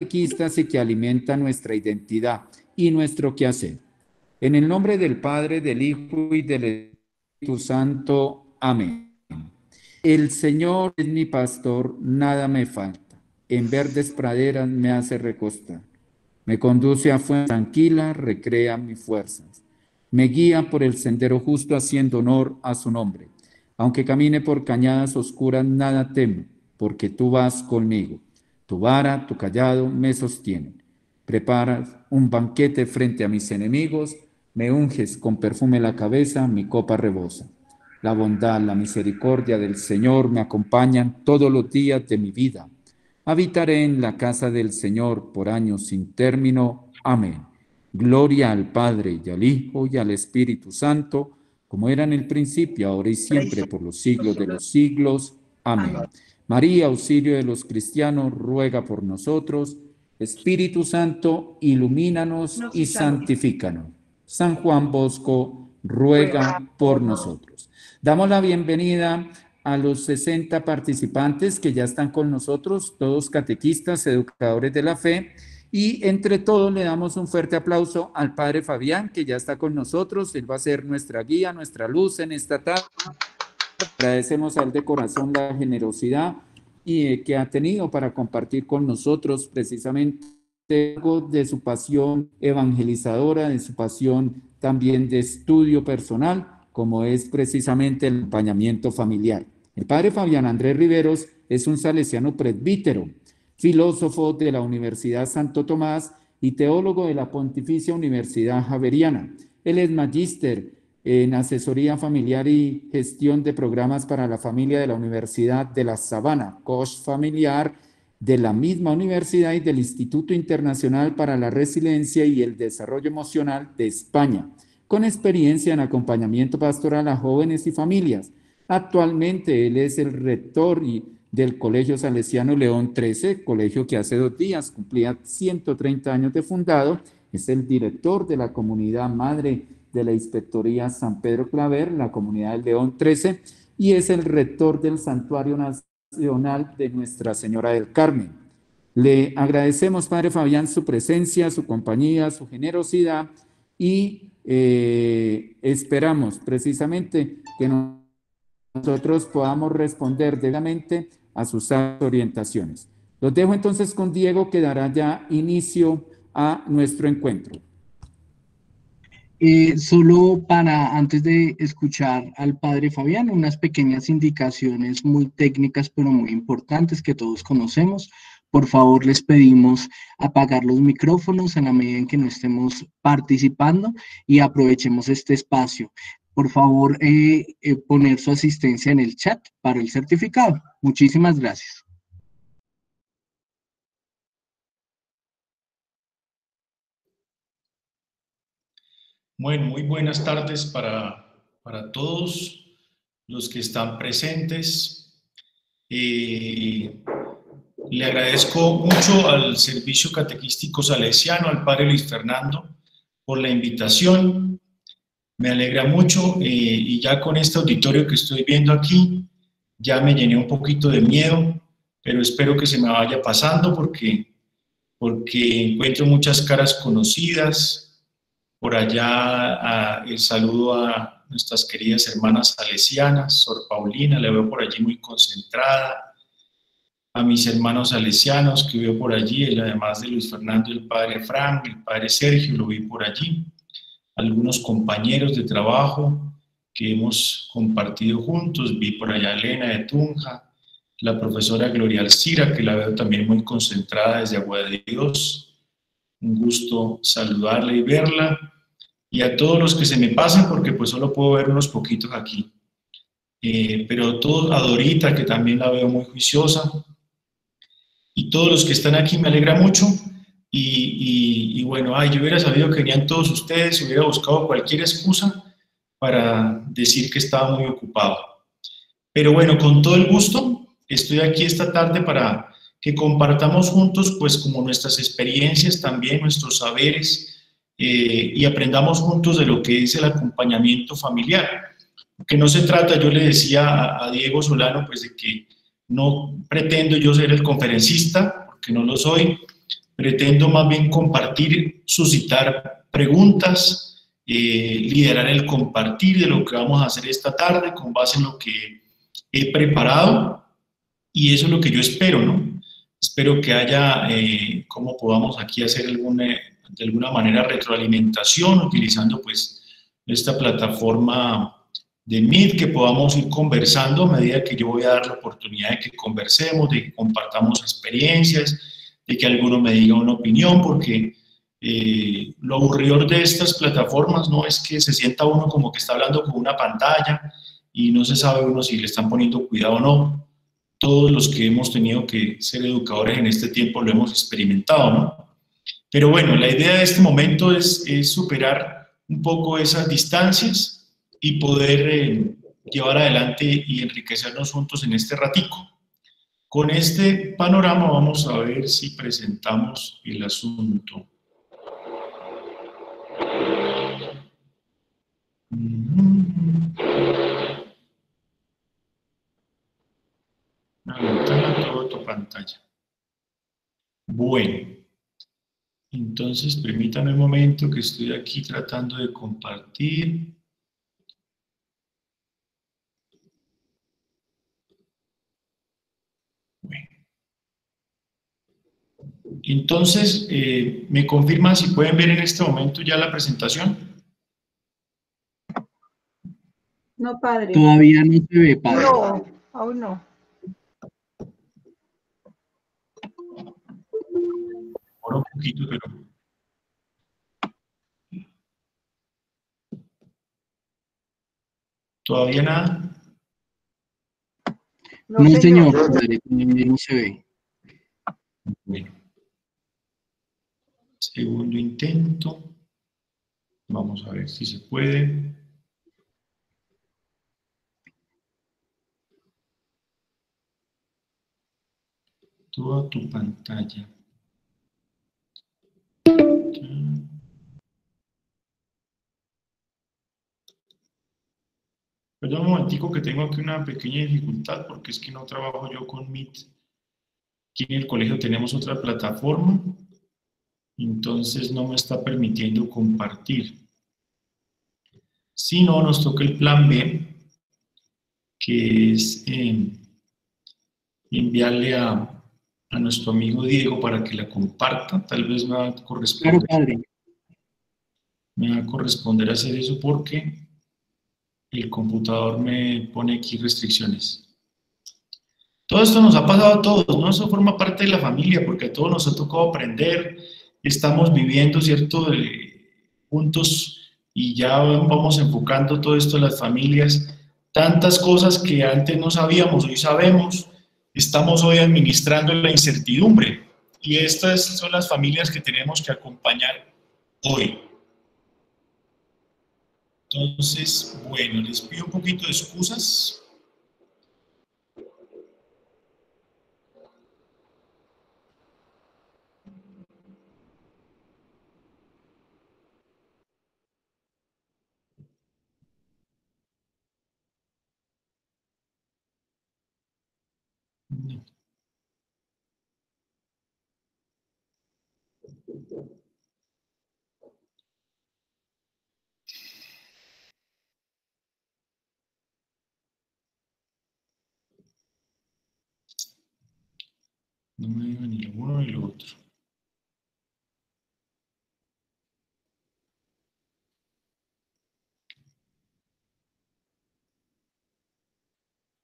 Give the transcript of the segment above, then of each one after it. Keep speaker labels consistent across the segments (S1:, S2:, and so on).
S1: y que alimenta nuestra identidad y nuestro quehacer. En el nombre del Padre, del Hijo y del Espíritu Santo. Amén. El Señor es mi pastor, nada me falta. En verdes praderas me hace recostar. Me conduce a fuente tranquila, recrea mis fuerzas. Me guía por el sendero justo haciendo honor a su nombre. Aunque camine por cañadas oscuras, nada temo, porque tú vas conmigo. Tu vara, tu callado me sostienen. Preparas un banquete frente a mis enemigos, me unges con perfume la cabeza, mi copa rebosa. La bondad, la misericordia del Señor me acompañan todos los días de mi vida. Habitaré en la casa del Señor por años sin término. Amén. Gloria al Padre y al Hijo y al Espíritu Santo, como era en el principio, ahora y siempre, por los siglos de los siglos. Amén. María, auxilio de los cristianos, ruega por nosotros. Espíritu Santo, ilumínanos y santifícanos. San Juan Bosco, ruega por nosotros. Damos la bienvenida a los 60 participantes que ya están con nosotros, todos catequistas, educadores de la fe. Y entre todos le damos un fuerte aplauso al Padre Fabián, que ya está con nosotros. Él va a ser nuestra guía, nuestra luz en esta tarde. Agradecemos a de corazón la generosidad y, eh, que ha tenido para compartir con nosotros precisamente de su pasión evangelizadora, de su pasión también de estudio personal, como es precisamente el acompañamiento familiar. El padre Fabián Andrés Riveros es un salesiano presbítero, filósofo de la Universidad Santo Tomás y teólogo de la Pontificia Universidad Javeriana. Él es magíster en asesoría familiar y gestión de programas para la familia de la Universidad de La Sabana, COSH familiar de la misma universidad y del Instituto Internacional para la Resiliencia y el Desarrollo Emocional de España, con experiencia en acompañamiento pastoral a jóvenes y familias. Actualmente él es el rector del Colegio Salesiano León 13, colegio que hace dos días cumplía 130 años de fundado. Es el director de la comunidad madre de la Inspectoría San Pedro Claver, la comunidad del León 13, y es el rector del Santuario Nacional de Nuestra Señora del Carmen. Le agradecemos, Padre Fabián, su presencia, su compañía, su generosidad y eh, esperamos precisamente que nosotros podamos responder debidamente a sus orientaciones. Los dejo entonces con Diego, que dará ya inicio a nuestro encuentro.
S2: Eh, solo para, antes de escuchar al padre Fabián, unas pequeñas indicaciones muy técnicas, pero muy importantes que todos conocemos. Por favor, les pedimos apagar los micrófonos en la medida en que no estemos participando y aprovechemos este espacio. Por favor, eh, eh, poner su asistencia en el chat para el certificado. Muchísimas gracias.
S3: Bueno, muy buenas tardes para, todos los que están presentes. Eh, le agradezco mucho al Servicio Catequístico Salesiano, al Padre Luis Fernando, por la invitación. Me alegra mucho eh, y ya con este auditorio que estoy viendo aquí, ya me llené un poquito de miedo, pero espero que se me vaya pasando porque, porque encuentro muchas caras conocidas, por allá el saludo a nuestras queridas hermanas salesianas, Sor Paulina, la veo por allí muy concentrada, a mis hermanos salesianos que veo por allí, además de Luis Fernando, el padre Frank, el padre Sergio, lo vi por allí, algunos compañeros de trabajo que hemos compartido juntos, vi por allá a Elena de Tunja, la profesora Gloria Alcira, que la veo también muy concentrada desde Agua de Dios, un gusto saludarla y verla. Y a todos los que se me pasen, porque pues solo puedo ver unos poquitos aquí. Eh, pero todos, a Dorita, que también la veo muy juiciosa. Y todos los que están aquí me alegra mucho. Y, y, bueno, ay, yo hubiera sabido que venían todos ustedes, hubiera buscado cualquier excusa para decir que estaba muy ocupado. Pero bueno, con todo el gusto, estoy aquí esta tarde para que compartamos juntos, pues como nuestras experiencias, también nuestros saberes, eh, y aprendamos juntos de lo que es el acompañamiento familiar. Que no se trata, yo le decía a, Diego Solano, pues de que no pretendo yo ser el conferencista, porque no lo soy, pretendo más bien compartir, suscitar preguntas, eh, liderar el compartir de lo que vamos a hacer esta tarde con base en lo que he preparado y eso es lo que yo espero, ¿no? Espero que haya, eh, cómo podamos aquí hacer alguna, de alguna manera retroalimentación utilizando pues esta plataforma de Meet, que podamos ir conversando a medida que yo voy a dar la oportunidad de que conversemos, de que compartamos experiencias, de que alguno me diga una opinión, porque eh, lo aburrido de estas plataformas no es que se sienta uno como que está hablando con una pantalla y no se sabe uno si le están poniendo cuidado o no todos los que hemos tenido que ser educadores en este tiempo lo hemos experimentado, ¿no? Pero bueno, la idea de este momento es, superar un poco esas distancias y poder eh, llevar adelante y enriquecernos juntos en este ratico. Con este panorama vamos a ver si presentamos el asunto. Toda tu pantalla. Bueno, entonces permítanme un momento que estoy aquí tratando de compartir. Bueno. Entonces, eh, ¿me confirman si pueden ver en este momento ya la presentación?
S4: No, padre.
S2: Todavía no se ve, padre.
S4: No, aún no.
S3: Un poquito, pero... ¿Todavía nada?
S2: No, señor, no se ve.
S3: Bueno. Segundo intento. Vamos a ver si se puede. Toda tu pantalla. Perdón un momentico que tengo aquí una pequeña dificultad porque es que no trabajo yo con Meet. Aquí en el colegio tenemos otra plataforma, entonces no me está permitiendo compartir. Si no, nos toca el plan B, que es eh, enviarle a, a nuestro amigo Diego para que la comparta. Tal vez me va a corresponder. Me va a corresponder hacer eso porque el computador me pone aquí restricciones. Todo esto nos ha pasado a todos, ¿no? Eso forma parte de la familia porque a todos nos ha tocado aprender, estamos viviendo, ¿cierto?, juntos y ya vamos enfocando todo esto en las familias. Tantas cosas que antes no sabíamos, hoy sabemos, estamos hoy administrando la incertidumbre y estas son las familias que tenemos que acompañar hoy. Entonces, bueno, les pido un poquito de excusas. No me ni lo uno ni lo otro.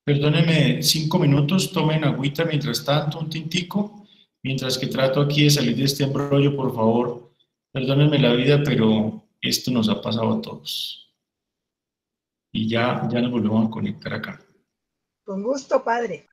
S3: Perdónenme cinco minutos, tomen agüita mientras tanto, un tintico, mientras que trato aquí de salir de este embrollo, por favor. Perdónenme la vida, pero esto nos ha pasado a todos. Y ya, ya nos volvemos a conectar acá.
S4: Con gusto, padre.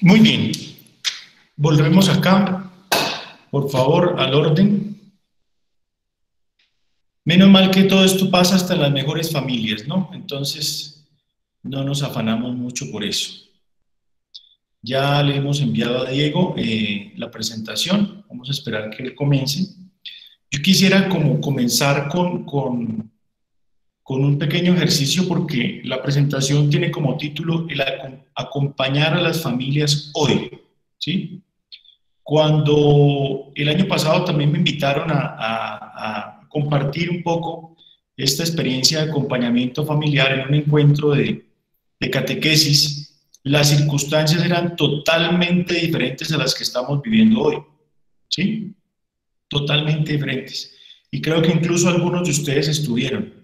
S3: Muy bien. Volvemos acá, por favor, al orden. Menos mal que todo esto pasa hasta en las mejores familias, ¿no? Entonces, no nos afanamos mucho por eso. Ya le hemos enviado a Diego eh, la presentación. Vamos a esperar que él comience. Yo quisiera como comenzar con, con, con un pequeño ejercicio porque la presentación tiene como título el acompañar a las familias hoy. ¿sí? Cuando el año pasado también me invitaron a, compartir un poco esta experiencia de acompañamiento familiar en un encuentro de, de catequesis, las circunstancias eran totalmente diferentes a las que estamos viviendo hoy. ¿Sí? Totalmente diferentes. Y creo que incluso algunos de ustedes estuvieron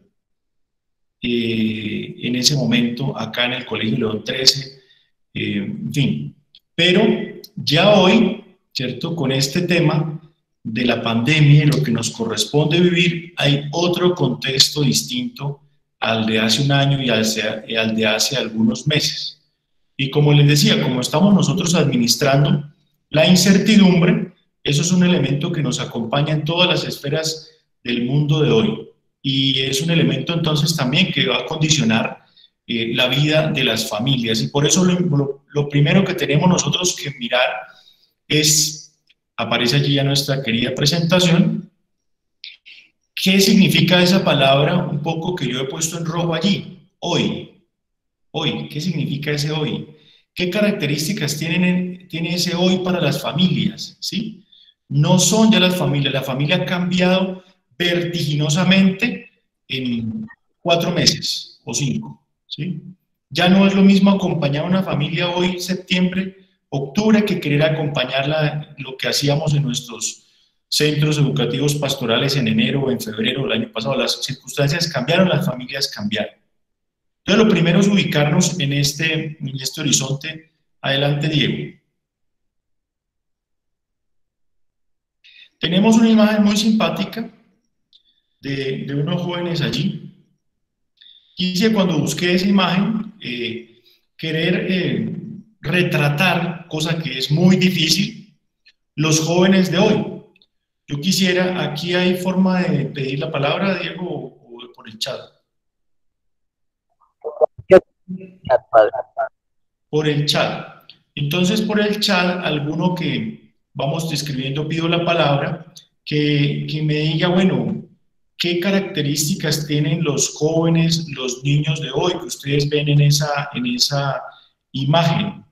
S3: eh, en ese momento acá en el Colegio León 13, eh, en fin. Pero ya hoy, ¿cierto? Con este tema de la pandemia y lo que nos corresponde vivir, hay otro contexto distinto al de hace un año y al, de hace algunos meses. Y como les decía, como estamos nosotros administrando la incertidumbre, eso es un elemento que nos acompaña en todas las esferas del mundo de hoy. Y es un elemento entonces también que va a condicionar eh, la vida de las familias. Y por eso lo, primero que tenemos nosotros que mirar es, aparece allí ya nuestra querida presentación, ¿qué significa esa palabra un poco que yo he puesto en rojo allí? Hoy. Hoy, ¿qué significa ese hoy? ¿Qué características tienen, tiene ese hoy para las familias? ¿Sí? No son ya las familias, la familia ha cambiado vertiginosamente en cuatro meses o cinco. ¿sí? Ya no es lo mismo acompañar a una familia hoy, septiembre, octubre, que querer acompañarla lo que hacíamos en nuestros centros educativos pastorales en enero o en febrero del año pasado. Las circunstancias cambiaron, las familias cambiaron. Entonces, lo primero es ubicarnos en este, en este horizonte. Adelante, Diego. Tenemos una imagen muy simpática de, unos jóvenes allí quise cuando busqué esa imagen eh, querer eh, retratar, cosa que es muy difícil, los jóvenes de hoy. Yo quisiera, aquí hay forma de pedir la palabra, Diego, o, por el chat. Por el chat. Entonces, por el chat, alguno que vamos describiendo, pido la palabra, que, que me diga, bueno, ¿Qué características tienen los jóvenes, los niños de hoy que ustedes ven en esa, en esa imagen?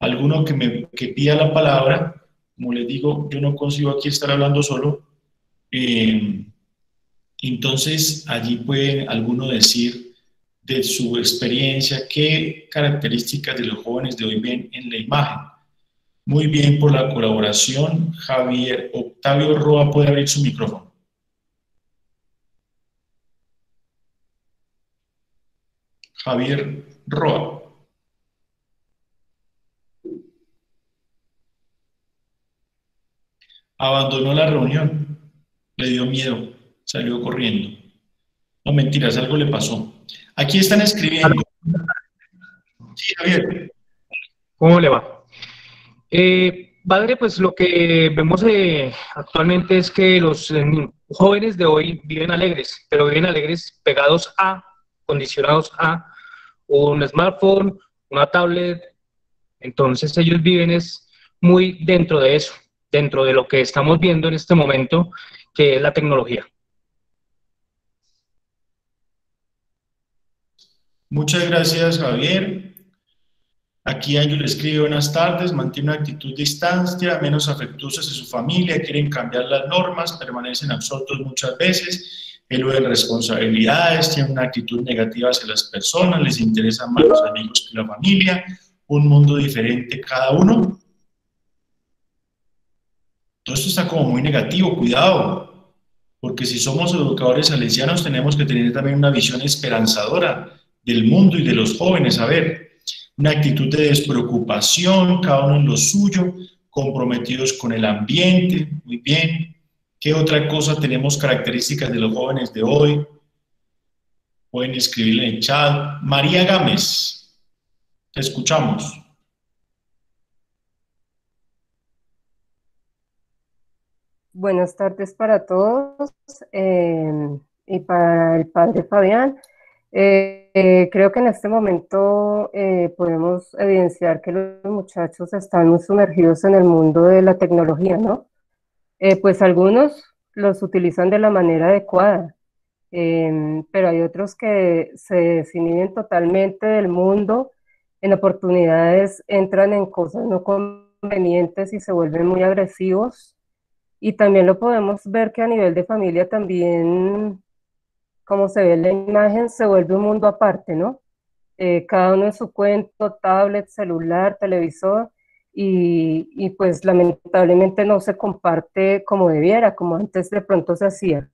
S3: Alguno que me que pida la palabra, como les digo, yo no consigo aquí estar hablando solo. Eh, entonces, allí puede alguno decir de su experiencia qué características de los jóvenes de hoy ven en la imagen. Muy bien por la colaboración, Javier. Octavio Roa puede abrir su micrófono. Javier Roa. Abandonó la reunión, le dio miedo, salió corriendo. No mentiras, algo le pasó. Aquí están escribiendo.
S5: Sí, Javier. ¿Cómo le va? Eh, padre, pues lo que vemos eh, actualmente es que los eh, jóvenes de hoy viven alegres, pero viven alegres pegados a, condicionados a un smartphone, una tablet. Entonces ellos viven es muy dentro de eso, dentro de lo que estamos viendo en este momento, que es la tecnología.
S3: Muchas gracias, Javier. Aquí Ángel escribe buenas tardes, mantiene una actitud distancia, menos afectuosa hacia su familia, quieren cambiar las normas, permanecen absortos muchas veces él de responsabilidades, tiene una actitud negativa hacia las personas, les interesan más los amigos que la familia, un mundo diferente cada uno. Todo esto está como muy negativo, cuidado, porque si somos educadores salesianos tenemos que tener también una visión esperanzadora del mundo y de los jóvenes, a ver, una actitud de despreocupación, cada uno en lo suyo, comprometidos con el ambiente, muy bien, ¿Qué otra cosa tenemos características de los jóvenes de hoy? Pueden escribirle en chat. María Gámez, te escuchamos.
S6: Buenas tardes para todos em, y para el padre Fabián. Eh, eh, creo que en este momento eh, podemos evidenciar que los muchachos están muy sumergidos en el mundo de la tecnología, ¿no? Pues algunos los utilizan de la manera adecuada, pero hay otros que se desinhiben totalmente del mundo, en oportunidades entran en cosas no convenientes y se vuelven muy agresivos y también lo podemos ver que a nivel de familia también, como se ve en la imagen, se vuelve un mundo aparte, ¿no? Eh, cada uno en su cuento, tablet, celular, televisor, y, y, pues lamentablemente no se comparte como debiera, como antes de pronto se hacía.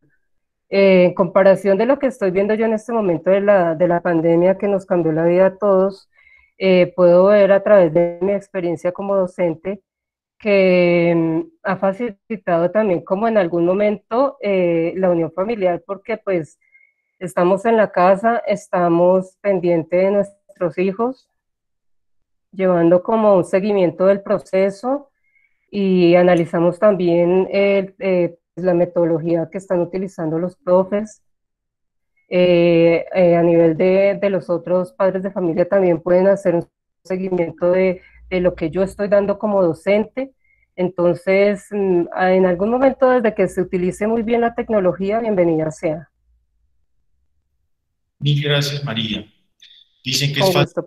S6: Eh, en comparación de lo que estoy viendo yo en este momento de la, de la pandemia que nos cambió la vida a todos, eh, puedo ver a través de mi experiencia como docente que mm, ha facilitado también como en algún momento eh, la unión familiar porque pues estamos en la casa, estamos pendientes de nuestros hijos, llevando como un seguimiento del proceso y analizamos también eh, la metodología que están utilizando los profes. Eh, a nivel de, de los otros padres de familia también pueden hacer un seguimiento de de lo que yo estoy dando como docente. Entonces, mm, en algún momento, desde que se utilice muy bien la tecnología, bienvenida sea.
S3: Mil gracias, María. Dicen que es, fácil,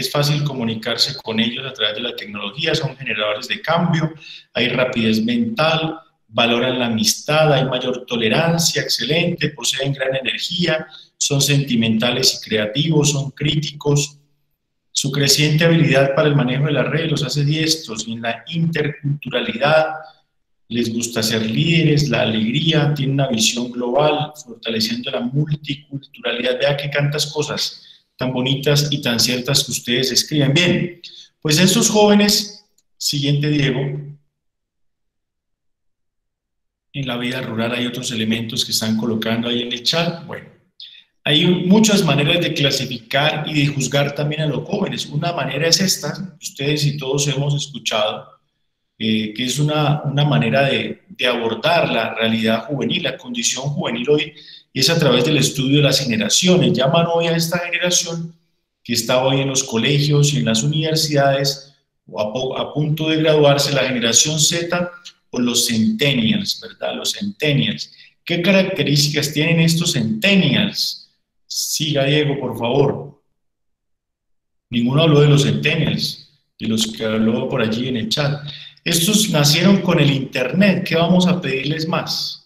S3: es fácil comunicarse con ellos a través de la tecnología, son generadores de cambio, hay rapidez mental, valoran la amistad, hay mayor tolerancia, excelente, poseen gran energía, son sentimentales y creativos, son críticos, su creciente habilidad para el manejo de la red los hace diestros y en la interculturalidad les gusta ser líderes, la alegría, tiene una visión global, fortaleciendo la multiculturalidad. Vea que tantas cosas tan bonitas y tan ciertas que ustedes escriben. Bien, pues estos jóvenes, siguiente Diego, en la vida rural hay otros elementos que están colocando ahí en el chat. Bueno, hay muchas maneras de clasificar y de juzgar también a los jóvenes. Una manera es esta, ustedes y todos hemos escuchado, eh, que es una, una manera de, de, abordar la realidad juvenil, la condición juvenil hoy, es a través del estudio de las generaciones. Llaman hoy a esta generación que está hoy en los colegios y en las universidades, o a, a punto de graduarse, la generación Z o los centennials, ¿verdad? Los centennials. ¿Qué características tienen estos centennials? Siga, Diego, por favor. Ninguno habló de los centennials, de los que habló por allí en el chat. Estos nacieron con el Internet. ¿Qué vamos a pedirles más?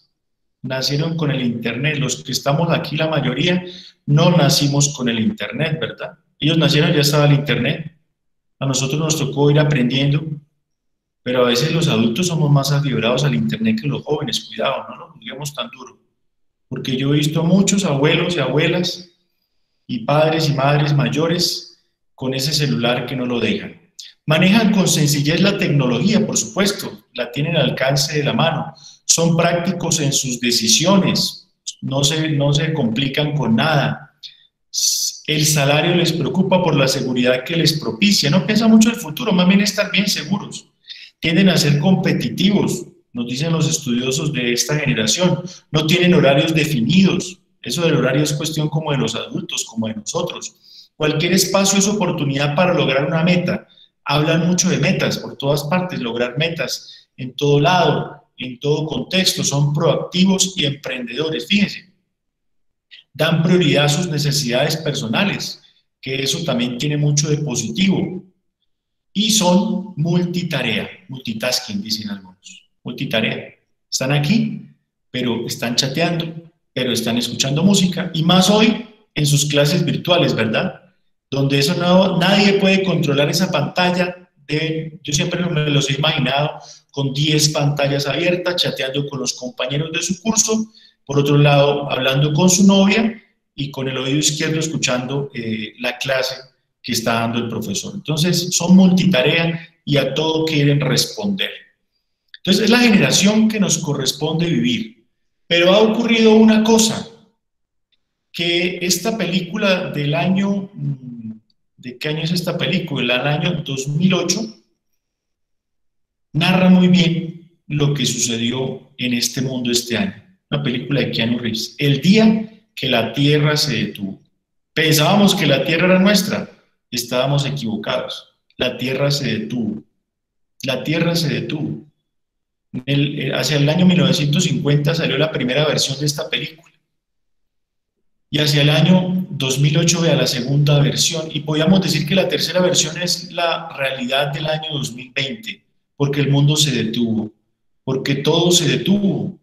S3: Nacieron con el Internet. Los que estamos aquí, la mayoría, no nacimos con el Internet, ¿verdad? Ellos nacieron, ya estaba el Internet. A nosotros nos tocó ir aprendiendo, pero a veces los adultos somos más afibrados al Internet que los jóvenes. Cuidado, no lo digamos tan duro porque yo he visto muchos abuelos y abuelas y padres y madres mayores con ese celular que no lo dejan. Manejan con sencillez la tecnología, por supuesto, la tienen al alcance de la mano. Son prácticos en sus decisiones, no se, no se complican con nada. El salario les preocupa por la seguridad que les propicia. No piensan mucho el futuro, más bien estar bien seguros. Tienden a ser competitivos, nos dicen los estudiosos de esta generación, no tienen horarios definidos. Eso del horario es cuestión como de los adultos, como de nosotros. Cualquier espacio es oportunidad para lograr una meta. Hablan mucho de metas por todas partes, lograr metas en todo lado, en todo contexto. Son proactivos y emprendedores. Fíjense, dan prioridad a sus necesidades personales, que eso también tiene mucho de positivo. Y son multitarea, multitasking, dicen algunos multitarea. Están aquí, pero están chateando, pero están escuchando música y más hoy en sus clases virtuales, ¿verdad? Donde eso no, nadie puede controlar esa pantalla. Yo siempre me los he imaginado con 10 pantallas abiertas, chateando con los compañeros de su curso, por otro lado, hablando con su novia y con el oído izquierdo escuchando eh, la clase que está dando el profesor. Entonces, son multitarea y a todo quieren responder. Entonces, es la generación que nos corresponde vivir. Pero ha ocurrido una cosa, que esta película del año, mm, ¿de qué año es esta película? El año 2008, narra muy bien lo que sucedió en este mundo este año. Una película de Keanu Reeves. El día que la Tierra se detuvo. Pensábamos que la Tierra era nuestra. Estábamos equivocados. La Tierra se detuvo. La Tierra se detuvo. Eh, hacia el año 1950 salió la primera versión de esta película. Y hacia el año 2008 vea la segunda versión. Y podríamos decir que la tercera versión es la realidad del año 2020, porque el mundo se detuvo, porque todo se detuvo.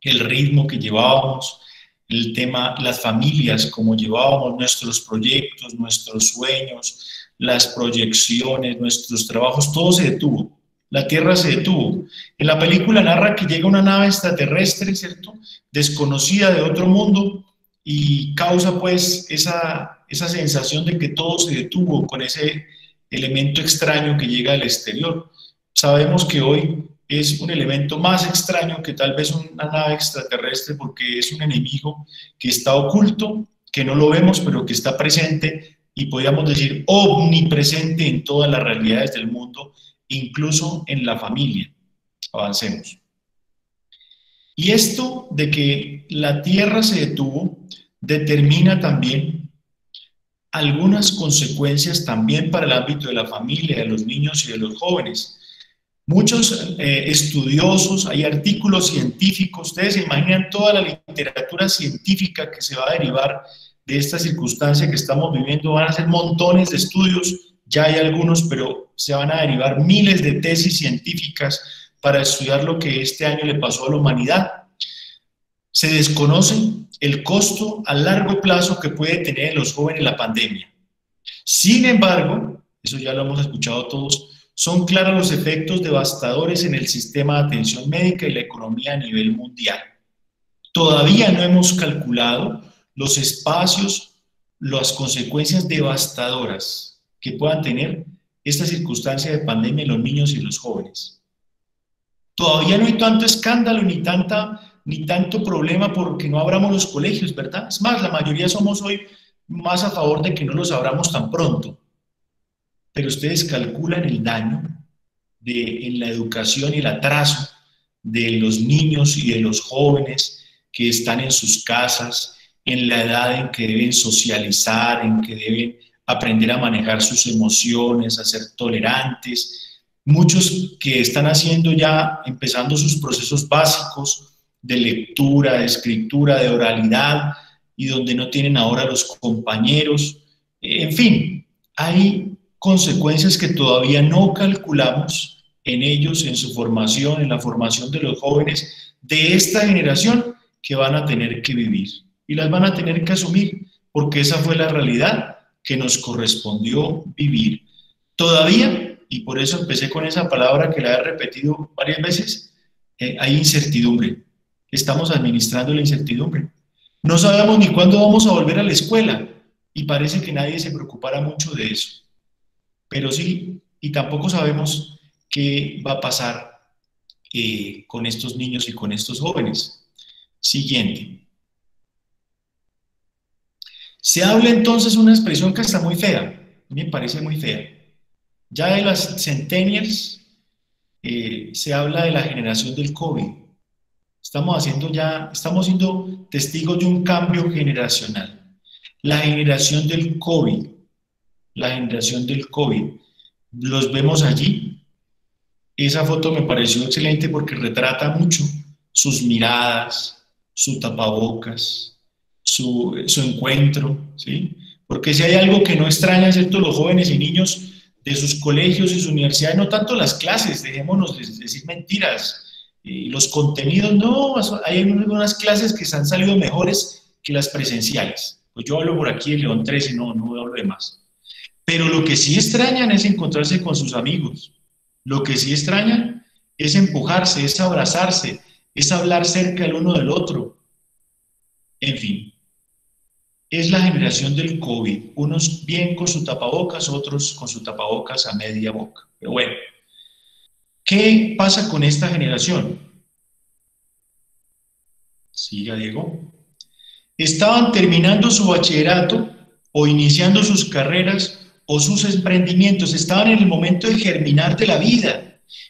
S3: El ritmo que llevábamos, el tema, las familias, como llevábamos nuestros proyectos, nuestros sueños, las proyecciones, nuestros trabajos, todo se detuvo. La Tierra se detuvo. En la película narra que llega una nave extraterrestre, ¿cierto? Desconocida de otro mundo y causa pues esa, esa sensación de que todo se detuvo con ese elemento extraño que llega del exterior. Sabemos que hoy es un elemento más extraño que tal vez una nave extraterrestre porque es un enemigo que está oculto, que no lo vemos, pero que está presente y podríamos decir omnipresente en todas las realidades del mundo, incluso en la familia. Avancemos. Y esto de que la Tierra se detuvo determina también algunas consecuencias también para el ámbito de la familia, de los niños y de los jóvenes. Muchos eh, estudiosos, hay artículos científicos, ustedes se imaginan toda la literatura científica que se va a derivar de esta circunstancia que estamos viviendo, van a ser montones de estudios, ya hay algunos, pero se van a derivar miles de tesis científicas para estudiar lo que este año le pasó a la humanidad. Se desconoce el costo a largo plazo que puede tener en los jóvenes la pandemia. Sin embargo, eso ya lo hemos escuchado todos, son claros los efectos devastadores en el sistema de atención médica y la economía a nivel mundial. Todavía no hemos calculado los espacios, las consecuencias devastadoras que puedan tener esta circunstancia de pandemia en los niños y los jóvenes. Todavía no hay tanto escándalo ni, tanta, ni tanto problema porque no abramos los colegios, ¿verdad? Es más, la mayoría somos hoy más a favor de que no los abramos tan pronto pero ustedes calculan el daño de, en la educación y el atraso de los niños y de los jóvenes que están en sus casas, en la edad en que deben socializar, en que deben aprender a manejar sus emociones, a ser tolerantes. Muchos que están haciendo ya, empezando sus procesos básicos de lectura, de escritura, de oralidad, y donde no tienen ahora los compañeros. En fin, hay consecuencias que todavía no calculamos en ellos, en su formación, en la formación de los jóvenes de esta generación que van a tener que vivir y las van a tener que asumir porque esa fue la realidad que nos correspondió vivir. Todavía, y por eso empecé con esa palabra que la he repetido varias veces, eh, hay incertidumbre. Estamos administrando la incertidumbre. No sabemos ni cuándo vamos a volver a la escuela y parece que nadie se preocupara mucho de eso pero sí, y tampoco sabemos qué va a pasar eh, con estos niños y con estos jóvenes. Siguiente. Se habla entonces una expresión que está muy fea, me parece muy fea. Ya de las centennials eh, se habla de la generación del COVID. Estamos haciendo ya, estamos siendo testigos de un cambio generacional. La generación del COVID la generación del COVID. Los vemos allí. Esa foto me pareció excelente porque retrata mucho sus miradas, su tapabocas, su, su encuentro, ¿sí? Porque si hay algo que no extraña, ¿cierto? Los jóvenes y niños de sus colegios y sus universidades, no tanto las clases, dejémonos de decir mentiras, y los contenidos, no, hay algunas clases que se han salido mejores que las presenciales. Pues yo hablo por aquí de León 13, no, no hablo de más. Pero lo que sí extrañan es encontrarse con sus amigos. Lo que sí extrañan es empujarse, es abrazarse, es hablar cerca el uno del otro. En fin, es la generación del COVID. Unos bien con su tapabocas, otros con su tapabocas a media boca. Pero bueno, ¿qué pasa con esta generación? Siga, Diego. Estaban terminando su bachillerato o iniciando sus carreras o sus emprendimientos estaban en el momento de germinar de la vida.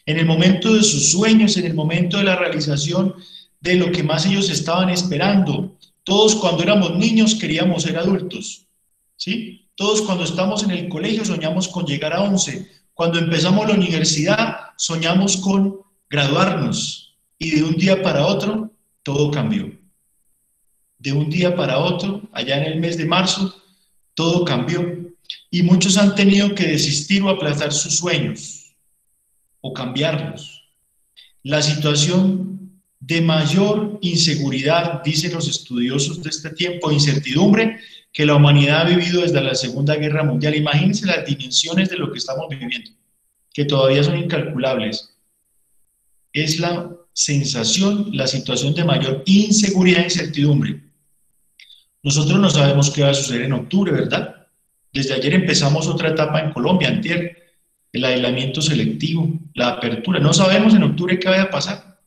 S3: en el momento de sus sueños, en el momento de la realización de lo que más ellos estaban esperando. Todos cuando éramos niños queríamos ser adultos, ¿sí? Todos cuando estamos en el colegio soñamos con llegar a 11. Cuando empezamos la universidad soñamos con graduarnos y de un día para otro todo cambió. De un día para otro, allá en el mes de marzo, todo cambió y muchos han tenido que desistir o aplazar sus sueños o cambiarlos. La situación de mayor inseguridad, dicen los estudiosos de este tiempo, incertidumbre que la humanidad ha vivido desde la Segunda Guerra Mundial. Imagínense las dimensiones de lo que estamos viviendo, que todavía son incalculables. Es la sensación, la situación de mayor inseguridad e incertidumbre. Nosotros no sabemos qué va a suceder en octubre, ¿verdad? Desde ayer empezamos otra etapa en Colombia, antier, el aislamiento selectivo, la apertura. No sabemos en octubre qué vaya a pasar.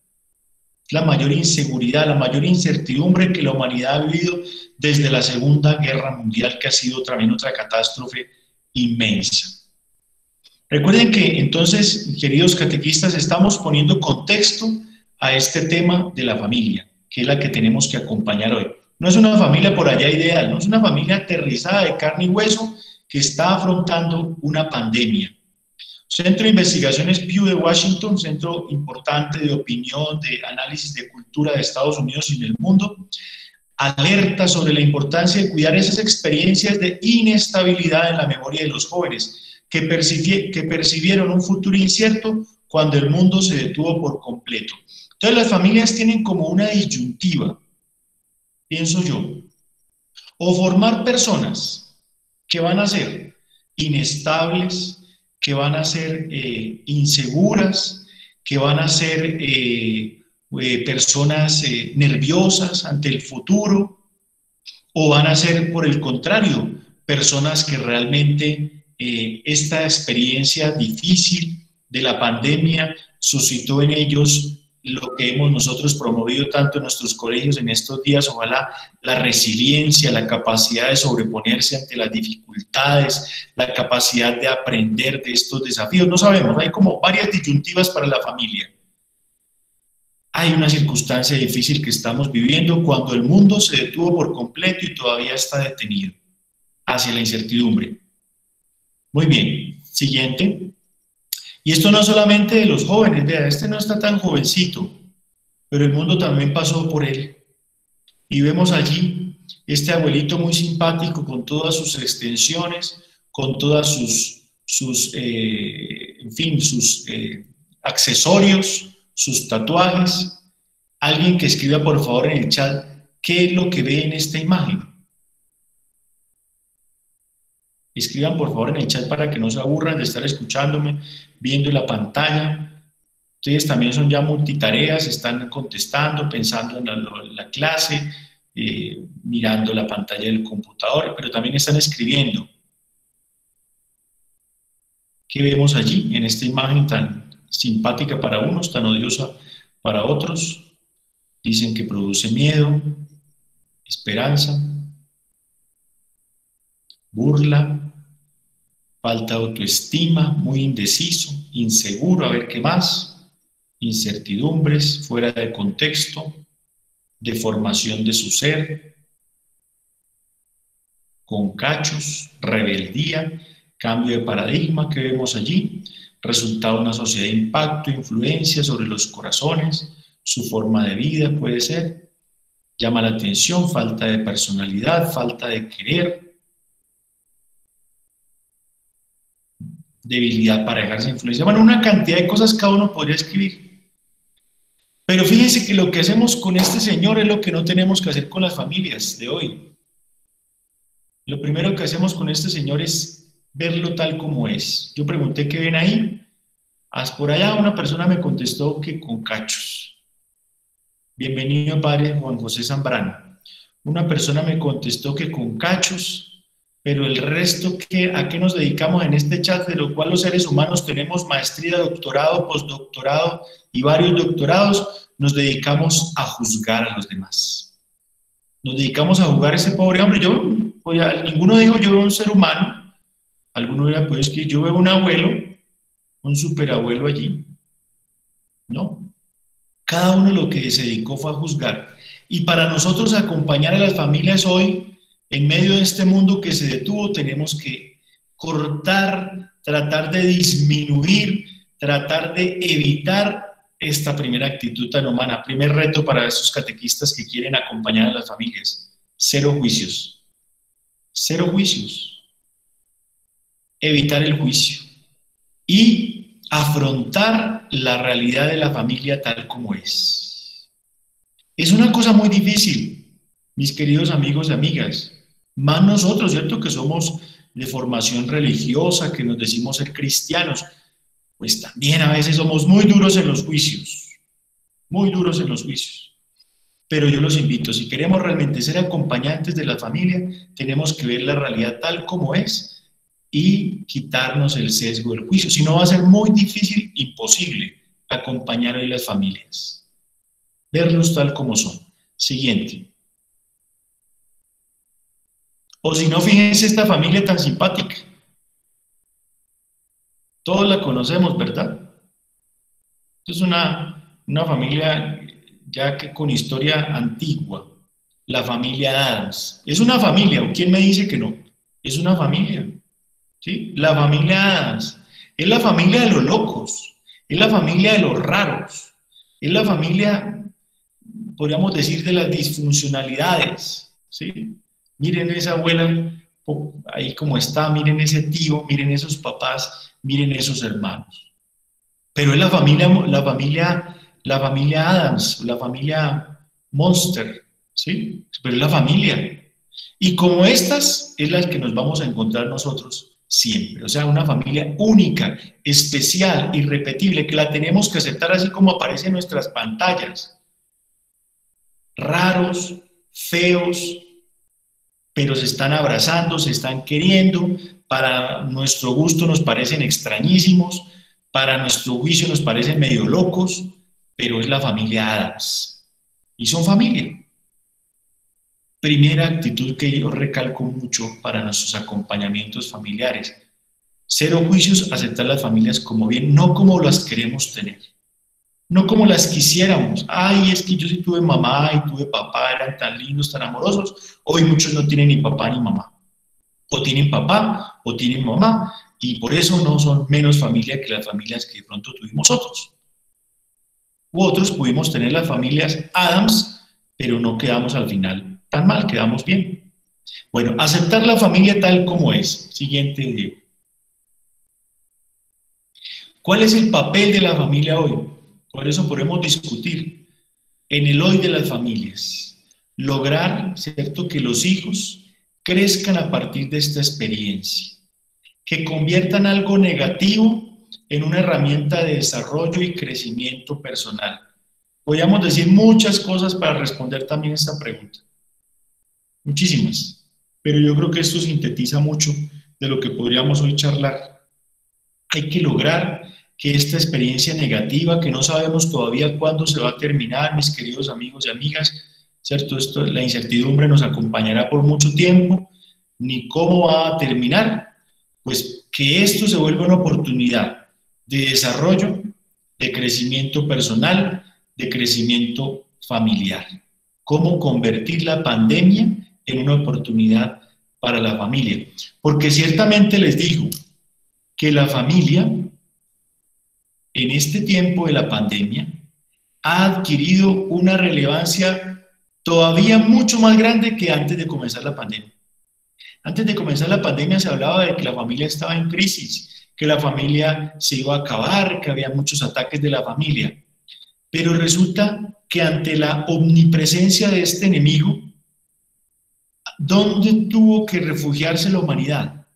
S3: La mayor inseguridad, la mayor incertidumbre que la humanidad ha vivido desde la Segunda Guerra Mundial, que ha sido también otra catástrofe inmensa. Recuerden que entonces, queridos catequistas, estamos poniendo contexto a este tema de la familia, que es la que tenemos que acompañar hoy. No es una familia por allá ideal, no es una familia aterrizada de carne y hueso que está afrontando una pandemia. Centro de Investigaciones Pew de Washington, centro importante de opinión, de análisis de cultura de Estados Unidos y del mundo, alerta sobre la importancia de cuidar esas experiencias de inestabilidad en la memoria de los jóvenes que, que percibieron un futuro incierto cuando el mundo se detuvo por completo. Entonces las familias tienen como una disyuntiva pienso yo, o formar personas que van a ser inestables, que van a ser eh, inseguras, que van a ser eh, eh, personas nerviosas ante el futuro, o van a ser, por el contrario, personas que realmente esta experiencia difícil de la pandemia suscitó en ellos lo que hemos nosotros promovido tanto en nuestros colegios en estos días, ojalá la resiliencia, la capacidad de sobreponerse ante las dificultades, la capacidad de aprender de estos desafíos. No sabemos, hay como varias disyuntivas para la familia. Hay una circunstancia difícil que estamos viviendo cuando el mundo se detuvo por completo y todavía está detenido hacia la incertidumbre. Muy bien, siguiente. Y esto no solamente de los jóvenes, vea, este no está tan jovencito, pero el mundo también pasó por él. Y vemos allí este abuelito muy simpático con todas sus extensiones, con todas sus, sus eh, en fin, sus eh, accesorios, sus tatuajes. Alguien que escriba por favor en el chat qué es lo que ve en esta imagen. Escriban por favor en el chat para que no se aburran de estar escuchándome viendo la pantalla. Ustedes también son ya multitareas, están contestando, pensando en la, clase, eh, mirando la pantalla del computador, pero también están escribiendo. ¿Qué vemos allí en esta imagen tan simpática para unos, tan odiosa para otros? Dicen que produce miedo, esperanza, burla, falta de autoestima, muy indeciso, inseguro, a ver qué más, incertidumbres, fuera de contexto, deformación de su ser, con cachos, rebeldía, cambio de paradigma que vemos allí, resultado de una sociedad de impacto, influencia sobre los corazones, su forma de vida puede ser, llama la atención, falta de personalidad, falta de querer, debilidad para dejarse influencia. Bueno, una cantidad de cosas cada uno podría escribir. Pero fíjense que lo que hacemos con este señor es lo que no tenemos que hacer con las familias de hoy. Lo primero que hacemos con este señor es verlo tal como es. Yo pregunté qué ven ahí. Haz por allá una persona me contestó que con cachos. Bienvenido, padre Juan José Zambrano. Una persona me contestó que con cachos pero el resto, ¿qué, ¿a qué nos dedicamos en este chat? De lo cual los seres humanos tenemos maestría, doctorado, postdoctorado y varios doctorados, nos dedicamos a juzgar a los demás. Nos dedicamos a jugar a ese pobre hombre. Yo, ninguno dijo yo veo un ser humano. Alguno era pues que yo veo un abuelo, un superabuelo allí, Cada uno lo que se dedicó fue a juzgar. Y para nosotros acompañar a las familias hoy, en medio de este mundo que se detuvo, tenemos que cortar, tratar de disminuir, tratar de evitar esta primera actitud tan humana. Primer reto para esos catequistas que quieren acompañar a las familias. Cero juicios. Cero juicios. Evitar el juicio. Y afrontar la realidad de la familia tal como es. Es una cosa muy difícil, mis queridos amigos y amigas. Más nosotros, ¿cierto? Que somos de formación religiosa, que nos decimos ser cristianos pues también a veces somos muy duros en los juicios, muy duros en los juicios. Pero yo los invito, si queremos realmente ser acompañantes de la familia, tenemos que ver la realidad tal como es y quitarnos el sesgo del juicio. Si no, va a ser muy difícil, imposible, acompañar a las familias. Verlos tal como son. Siguiente. O si no, fíjense esta familia tan simpática. Todos la conocemos, ¿verdad? Es una, una familia ya que con historia antigua, la familia Adams. Es una familia, ¿quién me dice que no? Es una familia, ¿sí? La familia Adams. Es la familia de los locos, es la familia de los raros, es la familia, podríamos decir, de las disfuncionalidades, ¿sí? Miren esa abuela ahí como está, miren ese tío, miren esos papás, miren esos hermanos. Pero es la familia, la familia, la familia Adams, la familia Monster, ¿sí? Pero es la familia. Y como estas es la que nos vamos a encontrar nosotros siempre. O sea, una familia única, especial, irrepetible, que la tenemos que aceptar así como aparece en nuestras pantallas. Raros, feos, pero se están abrazando, se están queriendo, para nuestro gusto nos parecen extrañísimos, para nuestro juicio nos parecen medio locos, pero es la familia Adams. Y son familia. Primera actitud que yo recalco mucho para nuestros acompañamientos familiares. Cero juicios, aceptar las familias como bien, no como las queremos tener. No como las quisiéramos. Ay, es que yo sí tuve mamá y tuve papá, eran tan lindos, tan amorosos. Hoy muchos no tienen ni papá ni mamá o tienen papá o tienen mamá, y por eso no son menos familia que las familias que de pronto tuvimos otros. U otros pudimos tener las familias Adams, pero no quedamos al final tan mal, quedamos bien. Bueno, aceptar la familia tal como es. Siguiente. ¿Cuál es el papel de la familia hoy? Por eso podemos discutir en el hoy de las familias. Lograr, ¿cierto?, que los hijos crezcan a partir de esta experiencia, que conviertan algo negativo en una herramienta de desarrollo y crecimiento personal. Podríamos decir muchas cosas para responder también esta pregunta. Muchísimas. Pero yo creo que esto sintetiza mucho de lo que podríamos hoy charlar. Hay que lograr que esta experiencia negativa, que no sabemos todavía cuándo se va a terminar, mis queridos amigos y amigas, ¿cierto? Esto, la incertidumbre nos acompañará por mucho tiempo, ni cómo va a terminar, pues que esto se vuelva una oportunidad de desarrollo, de crecimiento personal, de crecimiento familiar. Cómo convertir la pandemia en una oportunidad para la familia. Porque ciertamente les digo que la familia en este tiempo de la pandemia ha adquirido una relevancia todavía mucho más grande que antes de comenzar la pandemia. Antes de comenzar la pandemia se hablaba de que la familia estaba en crisis, que la familia se iba a acabar, que había muchos ataques de la familia. Pero resulta que ante la omnipresencia de este enemigo, ¿dónde tuvo que refugiarse la humanidad?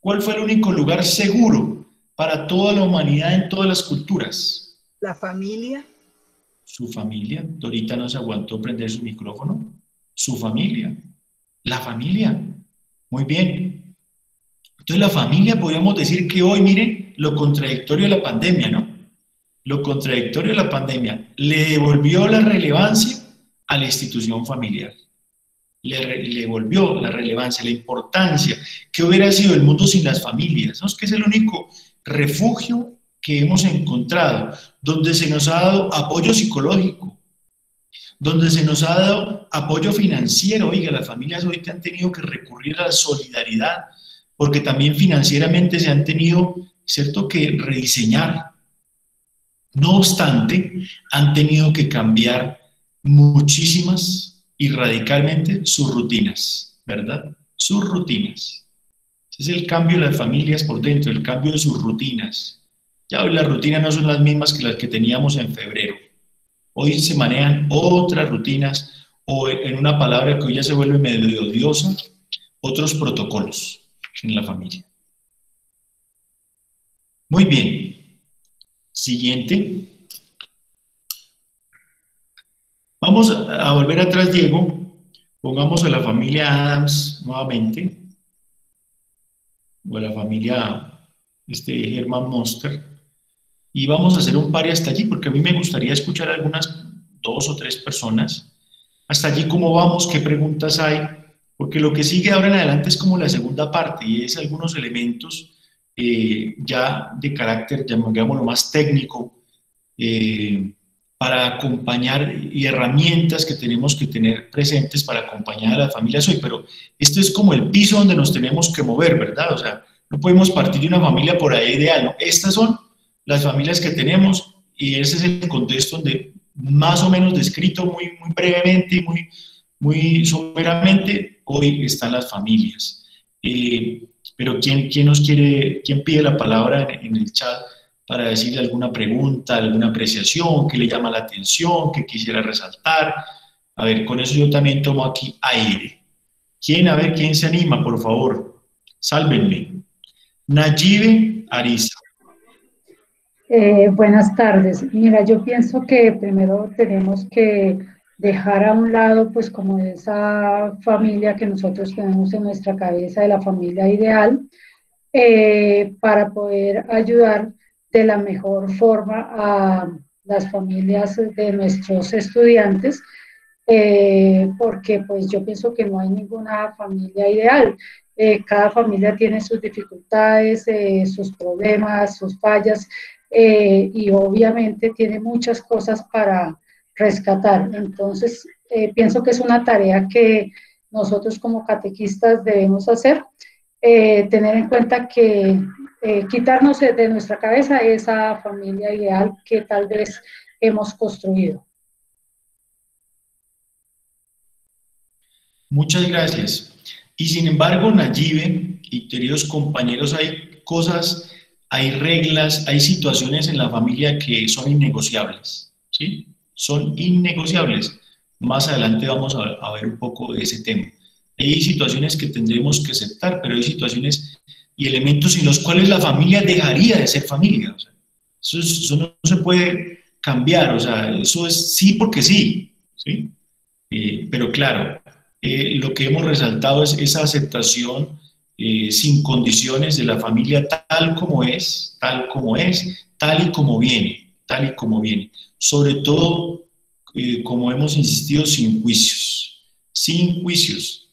S3: ¿Cuál fue el único lugar seguro para toda la humanidad en todas las culturas?
S4: La familia
S3: su familia. Dorita no se aguantó prender su micrófono. Su familia. La familia. Muy bien. Entonces la familia, podríamos decir que hoy, miren, lo contradictorio de la pandemia, ¿no? Lo contradictorio de la pandemia le devolvió la relevancia a la institución familiar. Le, le devolvió la relevancia, la importancia. que hubiera sido el mundo sin las familias? ¿no? Es que es el único refugio que hemos encontrado, donde se nos ha dado apoyo psicológico, donde se nos ha dado apoyo financiero. Oiga, las familias hoy han tenido que recurrir a la solidaridad, porque también financieramente se han tenido, ¿cierto?, que rediseñar. No obstante, han tenido que cambiar muchísimas y radicalmente sus rutinas, ¿verdad? Sus rutinas. Es el cambio de las familias por dentro, el cambio de sus rutinas. Ya hoy las rutinas no son las mismas que las que teníamos en febrero. Hoy se manejan otras rutinas o en una palabra que hoy ya se vuelve medio odiosa, otros protocolos en la familia. Muy bien. Siguiente. Vamos a volver atrás, Diego. Pongamos a la familia Adams nuevamente, o a la familia este, Herman Monster, y vamos a hacer un par hasta allí, porque a mí me gustaría escuchar algunas dos o tres personas. Hasta allí, ¿cómo vamos? ¿Qué preguntas hay? Porque lo que sigue ahora en adelante es como la segunda parte, y es algunos elementos eh, ya de carácter, llamémoslo más técnico, eh, para acompañar y herramientas que tenemos que tener presentes para acompañar a las familias hoy. Pero esto es como el piso donde nos tenemos que mover, ¿verdad? O sea, no podemos partir de una familia por ahí ideal, ¿no? Estas son las familias que tenemos y ese es el contexto donde más o menos descrito muy, muy brevemente y muy, muy someramente, hoy están las familias. Eh, pero ¿quién, ¿quién, nos quiere, quién pide la palabra en el chat? Para decirle alguna pregunta, alguna apreciación que le llama la atención, que quisiera resaltar. A ver, con eso yo también tomo aquí aire. ¿Quién? A ver, ¿quién se anima, por favor? Sálvenme. Nayibe Ariza.
S4: Eh, buenas tardes. Mira, yo pienso que primero tenemos que dejar a un lado, pues, como esa familia que nosotros tenemos en nuestra cabeza de la familia ideal, eh, para poder ayudar de la mejor forma a las familias de nuestros estudiantes, eh, porque pues yo pienso que no hay ninguna familia ideal. Eh, cada familia tiene sus dificultades, eh, sus problemas, sus fallas, y obviamente tiene muchas cosas para rescatar. Entonces, pienso que es una tarea que nosotros como catequistas debemos hacer, tener en cuenta que eh, quitarnos de nuestra cabeza esa familia ideal que tal vez hemos construido.
S3: Muchas gracias. Y sin embargo, Nayibe y queridos compañeros, hay cosas, hay reglas, hay situaciones en la familia que son innegociables, ¿sí? Son innegociables. Más adelante vamos a, a ver un poco de ese tema. Hay situaciones que tendremos que aceptar, pero hay situaciones y elementos sin los cuales la familia dejaría de ser familia. eso, no se puede cambiar, o sea, eso es sí porque sí, ¿sí? Eh, pero claro, eh, lo que hemos resaltado es esa aceptación eh, sin condiciones de la familia tal como es, tal como es, tal y como viene, tal y como viene. Sobre todo, como hemos insistido, sin juicios, sin juicios,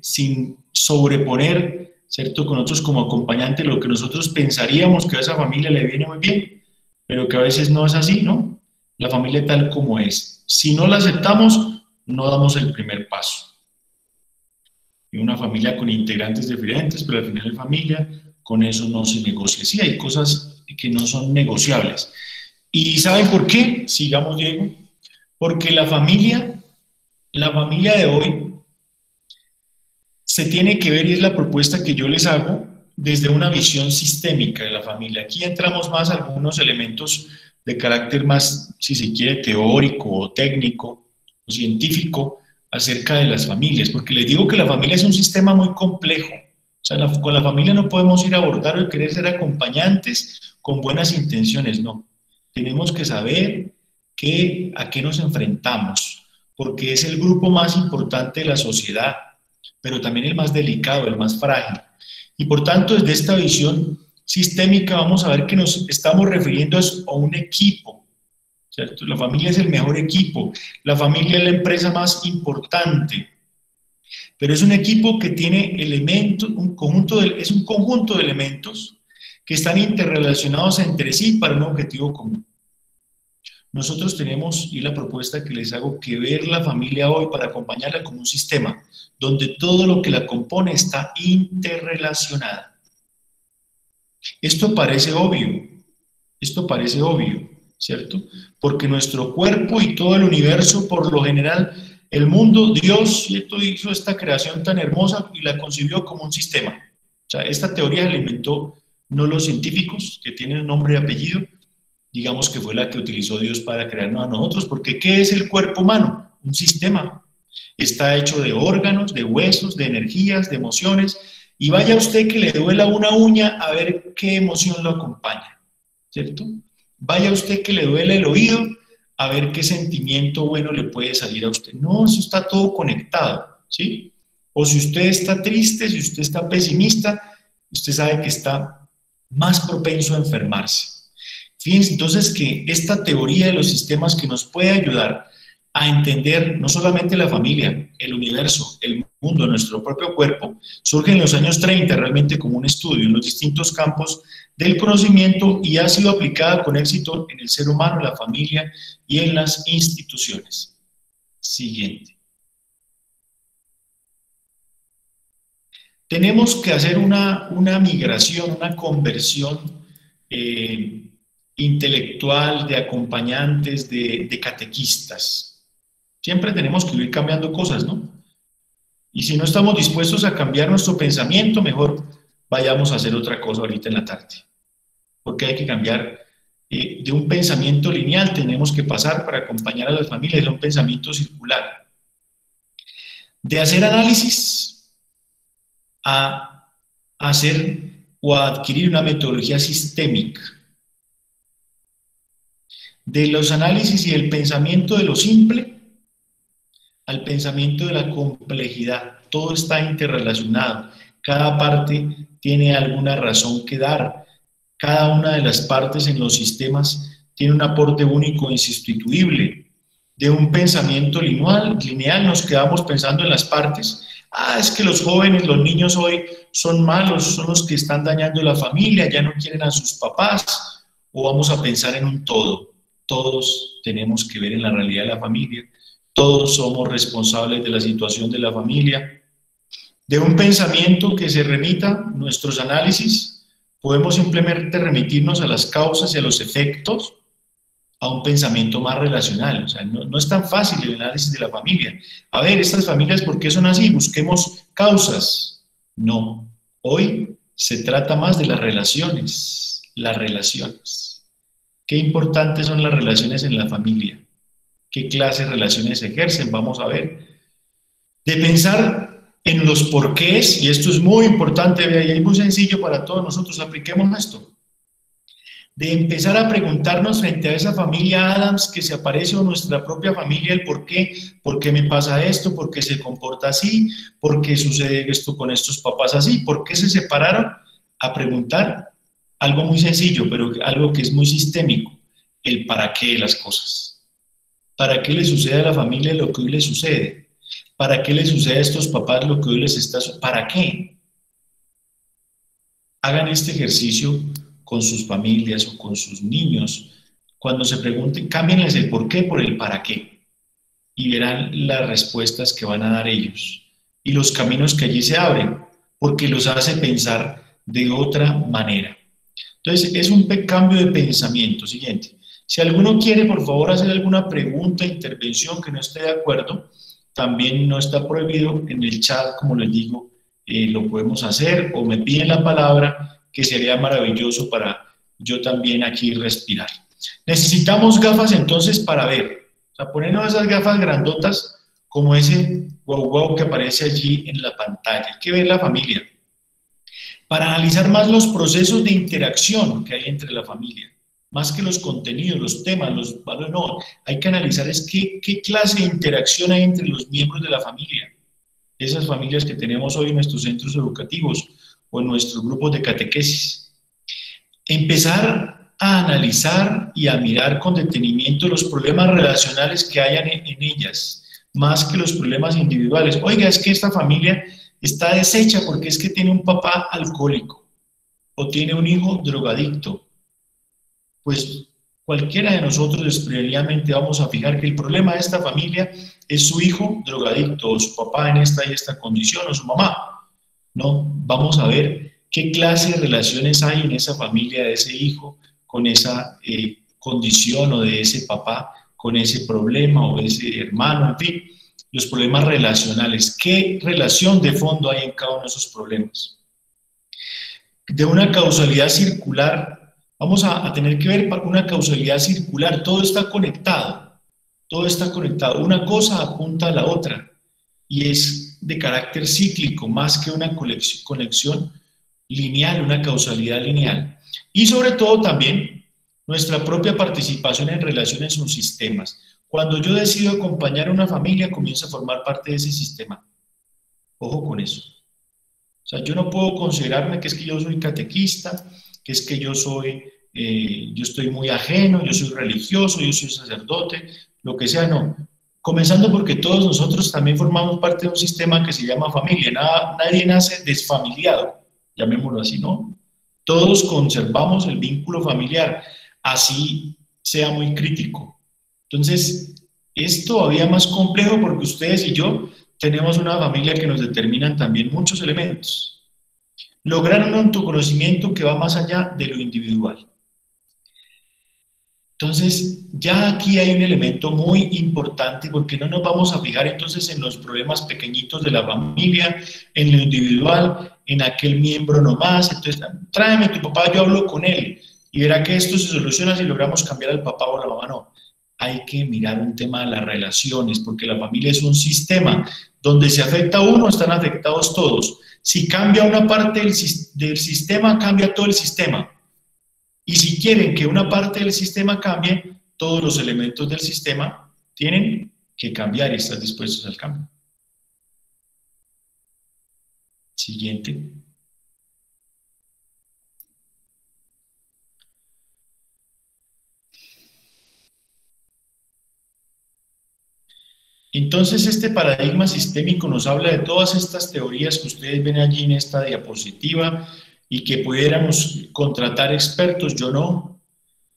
S3: sin sobreponer ¿cierto? Con nosotros como acompañante, lo que nosotros pensaríamos que a esa familia le viene muy bien, pero que a veces no es así, ¿no? La familia tal como es. Si no la aceptamos, no damos el primer paso. Y una familia con integrantes diferentes, pero al final de familia, con eso no se negocia. Sí, hay cosas que no son negociables. ¿Y saben por qué? Sigamos, Diego. Porque la familia, la familia de hoy, se tiene que ver y es la propuesta que yo les hago desde una visión sistémica de la familia. Aquí entramos más a algunos elementos de carácter más, si se quiere, teórico o técnico o científico acerca de las familias, porque les digo que la familia es un sistema muy complejo. O sea, con la familia no podemos ir a abordar o querer ser acompañantes con buenas intenciones, no. Tenemos que saber que, a qué nos enfrentamos, porque es el grupo más importante de la sociedad pero también el más delicado, el más frágil. Y por tanto, desde esta visión sistémica vamos a ver que nos estamos refiriendo a un equipo, ¿cierto? La familia es el mejor equipo, la familia es la empresa más importante, pero es un equipo que tiene elementos, un conjunto de, es un conjunto de elementos que están interrelacionados entre sí para un objetivo común. Nosotros tenemos, y la propuesta que les hago, que ver la familia hoy para acompañarla como un sistema, donde todo lo que la compone está interrelacionada. Esto parece obvio, esto parece obvio, ¿cierto? Porque nuestro cuerpo y todo el universo, por lo general, el mundo, Dios, ¿cierto? hizo esta creación tan hermosa y la concibió como un sistema. O sea, esta teoría la inventó no los científicos, que tienen nombre y apellido, digamos que fue la que utilizó Dios para crearnos a nosotros, porque ¿qué es el cuerpo humano? Un sistema. Está hecho de órganos, de huesos, de energías, de emociones, y vaya usted que le duela una uña a ver qué emoción lo acompaña, ¿cierto? Vaya usted que le duele el oído a ver qué sentimiento bueno le puede salir a usted. No, eso está todo conectado, ¿sí? O si usted está triste, si usted está pesimista, usted sabe que está más propenso a enfermarse. Fíjense entonces que esta teoría de los sistemas que nos puede ayudar a entender no solamente la familia, el universo, el mundo, nuestro propio cuerpo, surge en los años 30 realmente como un estudio en los distintos campos del conocimiento y ha sido aplicada con éxito en el ser humano, en la familia y en las instituciones. Siguiente. Tenemos que hacer una, una migración, una conversión eh, intelectual, de acompañantes, de, de catequistas. Siempre tenemos que ir cambiando cosas, ¿no? Y si no estamos dispuestos a cambiar nuestro pensamiento, mejor vayamos a hacer otra cosa ahorita en la tarde. Porque hay que cambiar eh, de un pensamiento lineal, tenemos que pasar para acompañar a las familias a un pensamiento circular. De hacer análisis a hacer o a adquirir una metodología sistémica de los análisis y el pensamiento de lo simple al pensamiento de la complejidad. Todo está interrelacionado. Cada parte tiene alguna razón que dar. Cada una de las partes en los sistemas tiene un aporte único e insustituible. De un pensamiento lineal, lineal nos quedamos pensando en las partes. Ah, es que los jóvenes, los niños hoy son malos, son los que están dañando la familia, ya no quieren a sus papás. O vamos a pensar en un todo todos tenemos que ver en la realidad de la familia, todos somos responsables de la situación de la familia. De un pensamiento que se remita nuestros análisis, podemos simplemente remitirnos a las causas y a los efectos, a un pensamiento más relacional. O sea, no, no es tan fácil el análisis de la familia. A ver, estas familias, ¿por qué son así? Busquemos causas. No, hoy se trata más de las relaciones, las relaciones. Qué importantes son las relaciones en la familia. ¿Qué clase de relaciones ejercen? Vamos a ver. De pensar en los porqués, y esto es muy importante, y es muy sencillo para todos nosotros, apliquemos esto. De empezar a preguntarnos frente a esa familia Adams que se aparece o nuestra propia familia, el por qué, por qué me pasa esto, por qué se comporta así, por qué sucede esto con estos papás así, por qué se separaron, a preguntar algo muy sencillo, pero algo que es muy sistémico, el para qué de las cosas. ¿Para qué le sucede a la familia lo que hoy le sucede? ¿Para qué le sucede a estos papás lo que hoy les está ¿Para qué? Hagan este ejercicio con sus familias o con sus niños. Cuando se pregunten, cámbienles el por qué por el para qué. Y verán las respuestas que van a dar ellos y los caminos que allí se abren, porque los hace pensar de otra manera. Entonces, es un cambio de pensamiento. Siguiente. Si alguno quiere, por favor, hacer alguna pregunta, intervención que no esté de acuerdo, también no está prohibido en el chat, como les digo, eh, lo podemos hacer o me piden la palabra, que sería maravilloso para yo también aquí respirar. Necesitamos gafas entonces para ver. O sea, ponernos esas gafas grandotas como ese wow wow que aparece allí en la pantalla. Hay que ver la familia para analizar más los procesos de interacción que hay entre la familia, más que los contenidos, los temas, los valores, no, hay que analizar es qué, qué clase de interacción hay entre los miembros de la familia, esas familias que tenemos hoy en nuestros centros educativos o en nuestros grupos de catequesis. Empezar a analizar y a mirar con detenimiento los problemas relacionales que hayan en, en ellas, más que los problemas individuales. Oiga, es que esta familia está deshecha porque es que tiene un papá alcohólico. o tiene un hijo drogadicto, pues cualquiera de nosotros despreveniadamente vamos a fijar que el problema de esta familia es su hijo drogadicto, o su papá en esta y esta condición, o su mamá. No, vamos a ver qué clase de relaciones hay en esa familia de ese hijo con esa eh, condición o de ese papá con ese problema o ese hermano, en fin, los problemas relacionales. ¿Qué relación de fondo hay en cada uno de esos problemas? De una causalidad circular, vamos a, a tener que ver una causalidad circular, todo está conectado, todo está conectado, una cosa apunta a la otra y es de carácter cíclico más que una conexión lineal, una causalidad lineal. Y sobre todo también nuestra propia participación en relaciones con sistemas. Cuando yo decido acompañar a una familia, comienzo a formar parte de ese sistema. Ojo con eso. O sea, yo no puedo considerarme que es que yo soy catequista, que es que yo soy, eh, yo estoy muy ajeno, yo soy religioso, yo soy sacerdote, lo que sea, no. Comenzando porque todos nosotros también formamos parte de un sistema que se llama familia. nadie nace desfamiliado, llamémoslo así, ¿no? Todos conservamos el vínculo familiar, así sea muy crítico. Entonces, es todavía más complejo porque ustedes y yo tenemos una familia que nos determinan también muchos elementos. Lograr un autoconocimiento que va más allá de lo individual. Entonces, ya aquí hay un elemento muy importante porque no nos vamos a fijar entonces en los problemas pequeñitos de la familia, en lo individual, en aquel miembro nomás. Entonces, tráeme tu papá, yo hablo con él y verá que esto se soluciona si logramos cambiar al papá o la mamá. No, hay que mirar un tema de las relaciones porque la familia es un sistema. Donde se afecta uno, están afectados todos. Si cambia una parte del, sistema, cambia todo el sistema. Y si quieren que una parte del sistema cambie, todos los elementos del sistema tienen que cambiar y estar dispuestos al cambio. Siguiente. Entonces, este paradigma sistémico nos habla de todas estas teorías que ustedes ven allí en esta diapositiva, y que pudiéramos contratar expertos, yo no,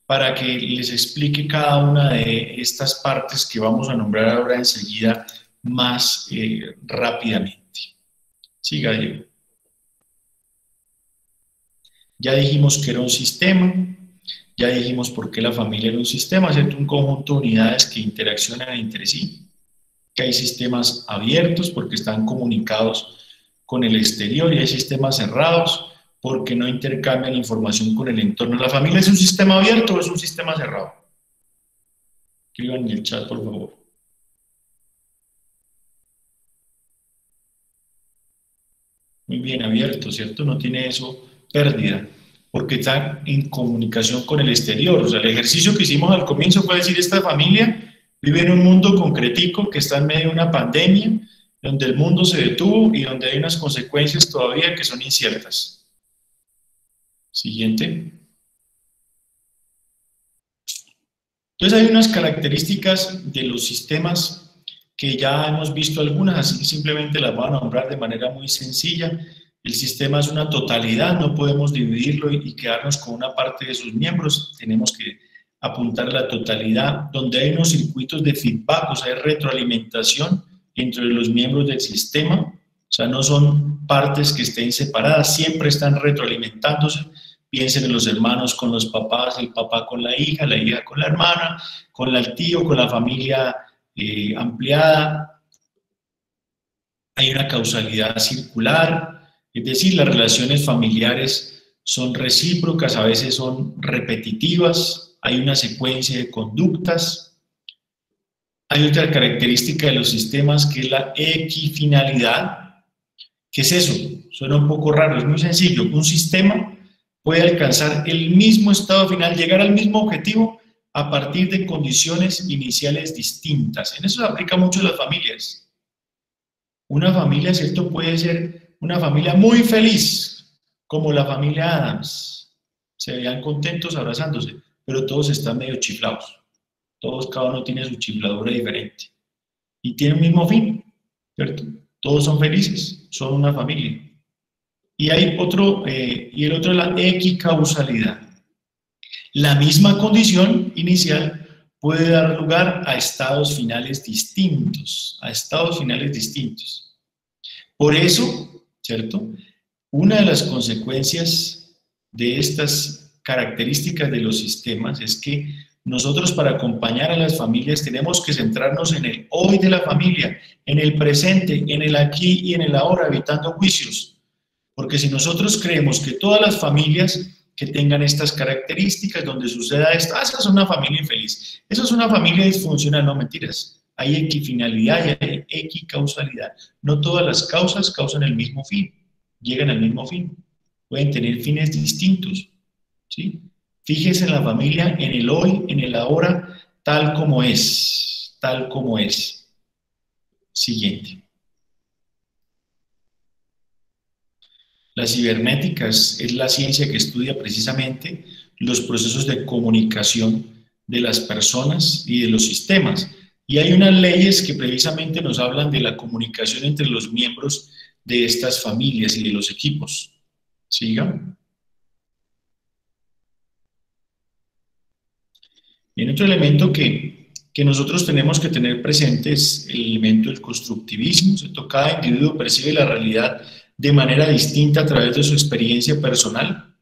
S3: para que les explique cada una de estas partes que vamos a nombrar ahora enseguida más eh, rápidamente. Siga, Diego. Ya dijimos que era un sistema, ya dijimos por qué la familia era un sistema, ¿cierto? Un conjunto de unidades que interaccionan entre sí, que hay sistemas abiertos porque están comunicados con el exterior y hay sistemas cerrados porque no intercambian información con el entorno. ¿La familia es un sistema abierto o es un sistema cerrado? Escriban en el chat, por favor. Muy bien, abierto, ¿cierto? No tiene eso pérdida, porque está en comunicación con el exterior. O sea, el ejercicio que hicimos al comienzo fue decir, esta familia vive en un mundo concretico que está en medio de una pandemia, donde el mundo se detuvo y donde hay unas consecuencias todavía que son inciertas. Siguiente. Entonces hay unas características de los sistemas que ya hemos visto algunas, así que simplemente las voy a nombrar de manera muy sencilla. El sistema es una totalidad, no podemos dividirlo y, quedarnos con una parte de sus miembros, tenemos que apuntar a la totalidad, donde hay unos circuitos de feedback, o sea, hay retroalimentación entre los miembros del sistema, o sea, no son partes que estén separadas, siempre están retroalimentándose, Piensen en los hermanos con los papás, el papá con la hija, la hija con la hermana, con el tío, con la familia eh, ampliada. Hay una causalidad circular, es decir, las relaciones familiares son recíprocas, a veces son repetitivas, hay una secuencia de conductas. Hay otra característica de los sistemas que es la equifinalidad. ¿Qué es eso? Suena un poco raro, es muy sencillo. Un sistema puede alcanzar el mismo estado final, llegar al mismo objetivo a partir de condiciones iniciales distintas. En eso se aplica mucho a las familias. Una familia, ¿cierto? Puede ser una familia muy feliz, como la familia Adams. Se veían contentos abrazándose, pero todos están medio chiflados. Todos, cada uno tiene su chifladura diferente. Y tienen el mismo fin, ¿cierto? Todos son felices, son una familia. Y hay otro, eh, y el otro es la equicausalidad. La misma condición inicial puede dar lugar a estados finales distintos, a estados finales distintos. Por eso, ¿cierto? Una de las consecuencias de estas características de los sistemas es que nosotros para acompañar a las familias tenemos que centrarnos en el hoy de la familia, en el presente, en el aquí y en el ahora, evitando juicios. Porque si nosotros creemos que todas las familias que tengan estas características, donde suceda esto, ah, esa es una familia infeliz, eso es una familia disfuncional, no mentiras. Hay equifinalidad y hay equicausalidad. No todas las causas causan el mismo fin, llegan al mismo fin. Pueden tener fines distintos. Fíjese en la familia, en el hoy, en el ahora, tal como es, tal como es. Siguiente. La cibernética es, la ciencia que estudia precisamente los procesos de comunicación de las personas y de los sistemas. Y hay unas leyes que precisamente nos hablan de la comunicación entre los miembros de estas familias y de los equipos. Siga. Y otro elemento que, que, nosotros tenemos que tener presente es el elemento del constructivismo. Cada individuo percibe la realidad de manera distinta a través de su experiencia personal.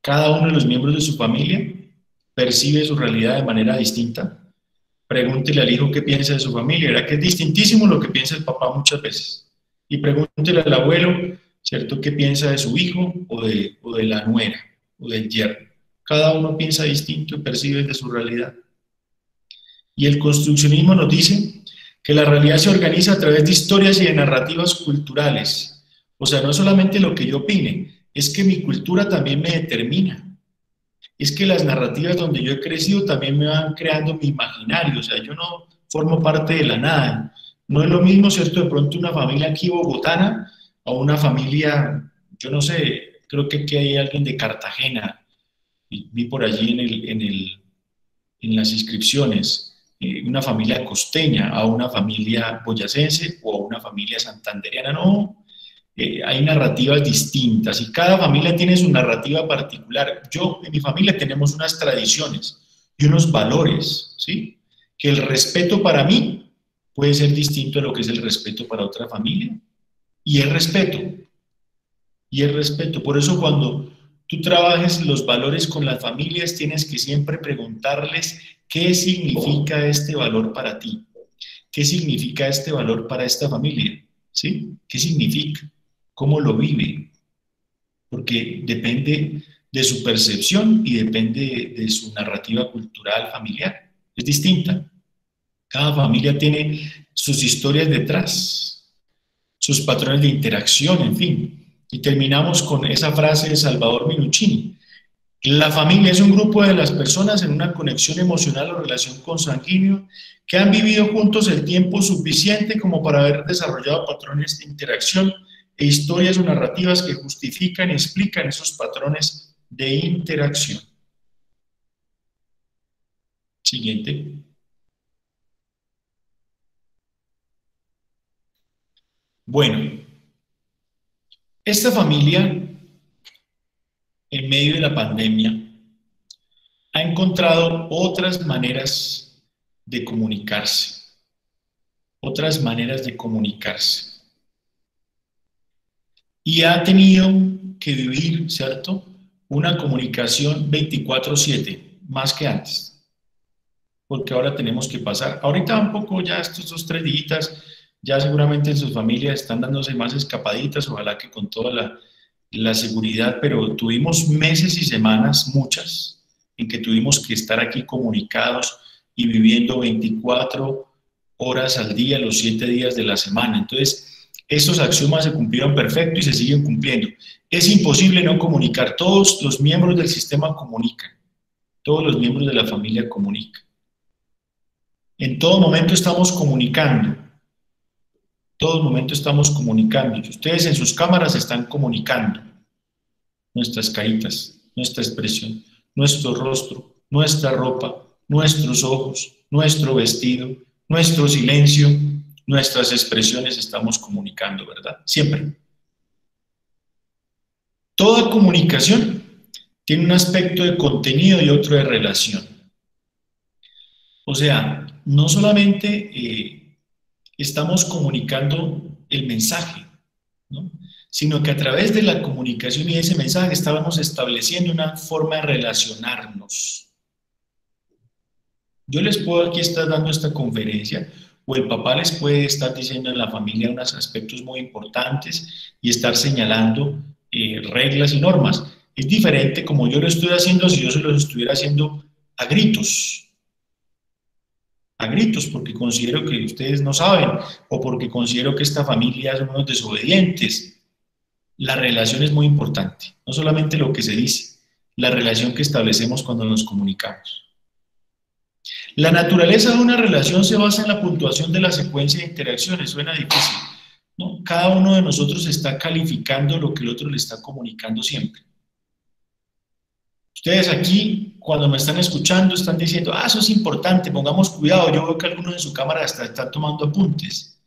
S3: Cada uno de los miembros de su familia percibe su realidad de manera distinta. Pregúntele al hijo qué piensa de su familia. Era que es distintísimo lo que piensa el papá muchas veces. Y pregúntele al abuelo, ¿cierto?, qué piensa de su hijo o de, o de la nuera o del yerno. Cada uno piensa distinto y percibe de su realidad. Y el construccionismo nos dice que la realidad se organiza a través de historias y de narrativas culturales, o sea, no solamente lo que yo opine, es que mi cultura también me determina. Es que las narrativas donde yo he crecido también me van creando mi imaginario. O sea, yo no formo parte de la nada. No es lo mismo, ¿cierto? De pronto una familia aquí bogotana o una familia, yo no sé, creo que aquí hay alguien de Cartagena. Vi por allí en, el, en, el, en las inscripciones. Eh, una familia costeña a una familia boyacense o a una familia santanderiana. No, eh, hay narrativas distintas y cada familia tiene su narrativa particular. Yo, en mi familia, tenemos unas tradiciones y unos valores, ¿sí? Que el respeto para mí puede ser distinto a lo que es el respeto para otra familia. Y el respeto. Y el respeto. Por eso cuando tú trabajes los valores con las familias, tienes que siempre preguntarles qué significa este valor para ti. ¿Qué significa este valor para esta familia? ¿Sí? ¿Qué significa? cómo lo vive, porque depende de su percepción y depende de su narrativa cultural familiar. Es distinta. Cada familia tiene sus historias detrás, sus patrones de interacción, en fin. Y terminamos con esa frase de Salvador Minuccini. La familia es un grupo de las personas en una conexión emocional o relación consanguíneo que han vivido juntos el tiempo suficiente como para haber desarrollado patrones de interacción e historias o narrativas que justifican y explican esos patrones de interacción. Siguiente. Bueno, esta familia, en medio de la pandemia, ha encontrado otras maneras de comunicarse, otras maneras de comunicarse y ha tenido que vivir, ¿cierto? Una comunicación 24/7, más que antes, porque ahora tenemos que pasar. Ahorita un poco ya estos dos, tres días, ya seguramente en sus familias están dándose más escapaditas, ojalá que con toda la, la seguridad, pero tuvimos meses y semanas, muchas, en que tuvimos que estar aquí comunicados y viviendo 24 horas al día, los 7 días de la semana. Entonces, estos axiomas se cumplieron perfecto y se siguen cumpliendo. Es imposible no comunicar. Todos los miembros del sistema comunican. Todos los miembros de la familia comunican. En todo momento estamos comunicando. Todo momento estamos comunicando. Ustedes en sus cámaras están comunicando nuestras caritas, nuestra expresión, nuestro rostro, nuestra ropa, nuestros ojos, nuestro vestido, nuestro silencio, nuestras expresiones estamos comunicando, ¿verdad? Siempre. Toda comunicación tiene un aspecto de contenido y otro de relación. O sea, no solamente eh, estamos comunicando el mensaje, sino que a través de la comunicación y ese mensaje estábamos estableciendo una forma de relacionarnos. Yo les puedo aquí estar dando esta conferencia, o el papá les puede estar diciendo en la familia unos aspectos muy importantes y estar señalando eh, reglas y normas. Es diferente como yo lo estoy haciendo si yo se los estuviera haciendo a gritos. A gritos, porque considero que ustedes no saben o porque considero que esta familia son unos desobedientes. La relación es muy importante, no solamente lo que se dice, la relación que establecemos cuando nos comunicamos. La naturaleza de una relación se basa en la puntuación de la secuencia de interacciones. Suena difícil. Cada uno de nosotros está calificando lo que el otro le está comunicando siempre. Ustedes aquí, cuando me están escuchando, están diciendo, ah, eso es importante, pongamos cuidado. Yo veo que algunos en su cámara hasta están tomando apuntes.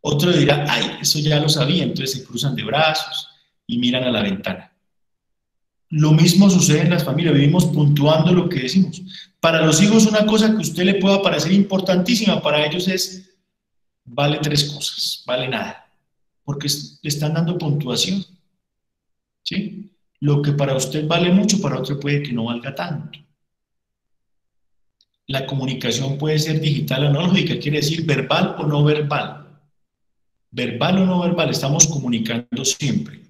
S3: Otro dirá, ay, eso ya lo sabía, entonces se cruzan de brazos y miran a la ventana. Lo mismo sucede en las familias, vivimos puntuando lo que decimos. Para los hijos una cosa que a usted le pueda parecer importantísima, para ellos es, vale tres cosas, vale nada, porque le están dando puntuación. ¿Sí? Lo que para usted vale mucho, para otro puede que no valga tanto. La comunicación puede ser digital o analógica, quiere decir verbal o no verbal. Verbal o no verbal, estamos comunicando siempre.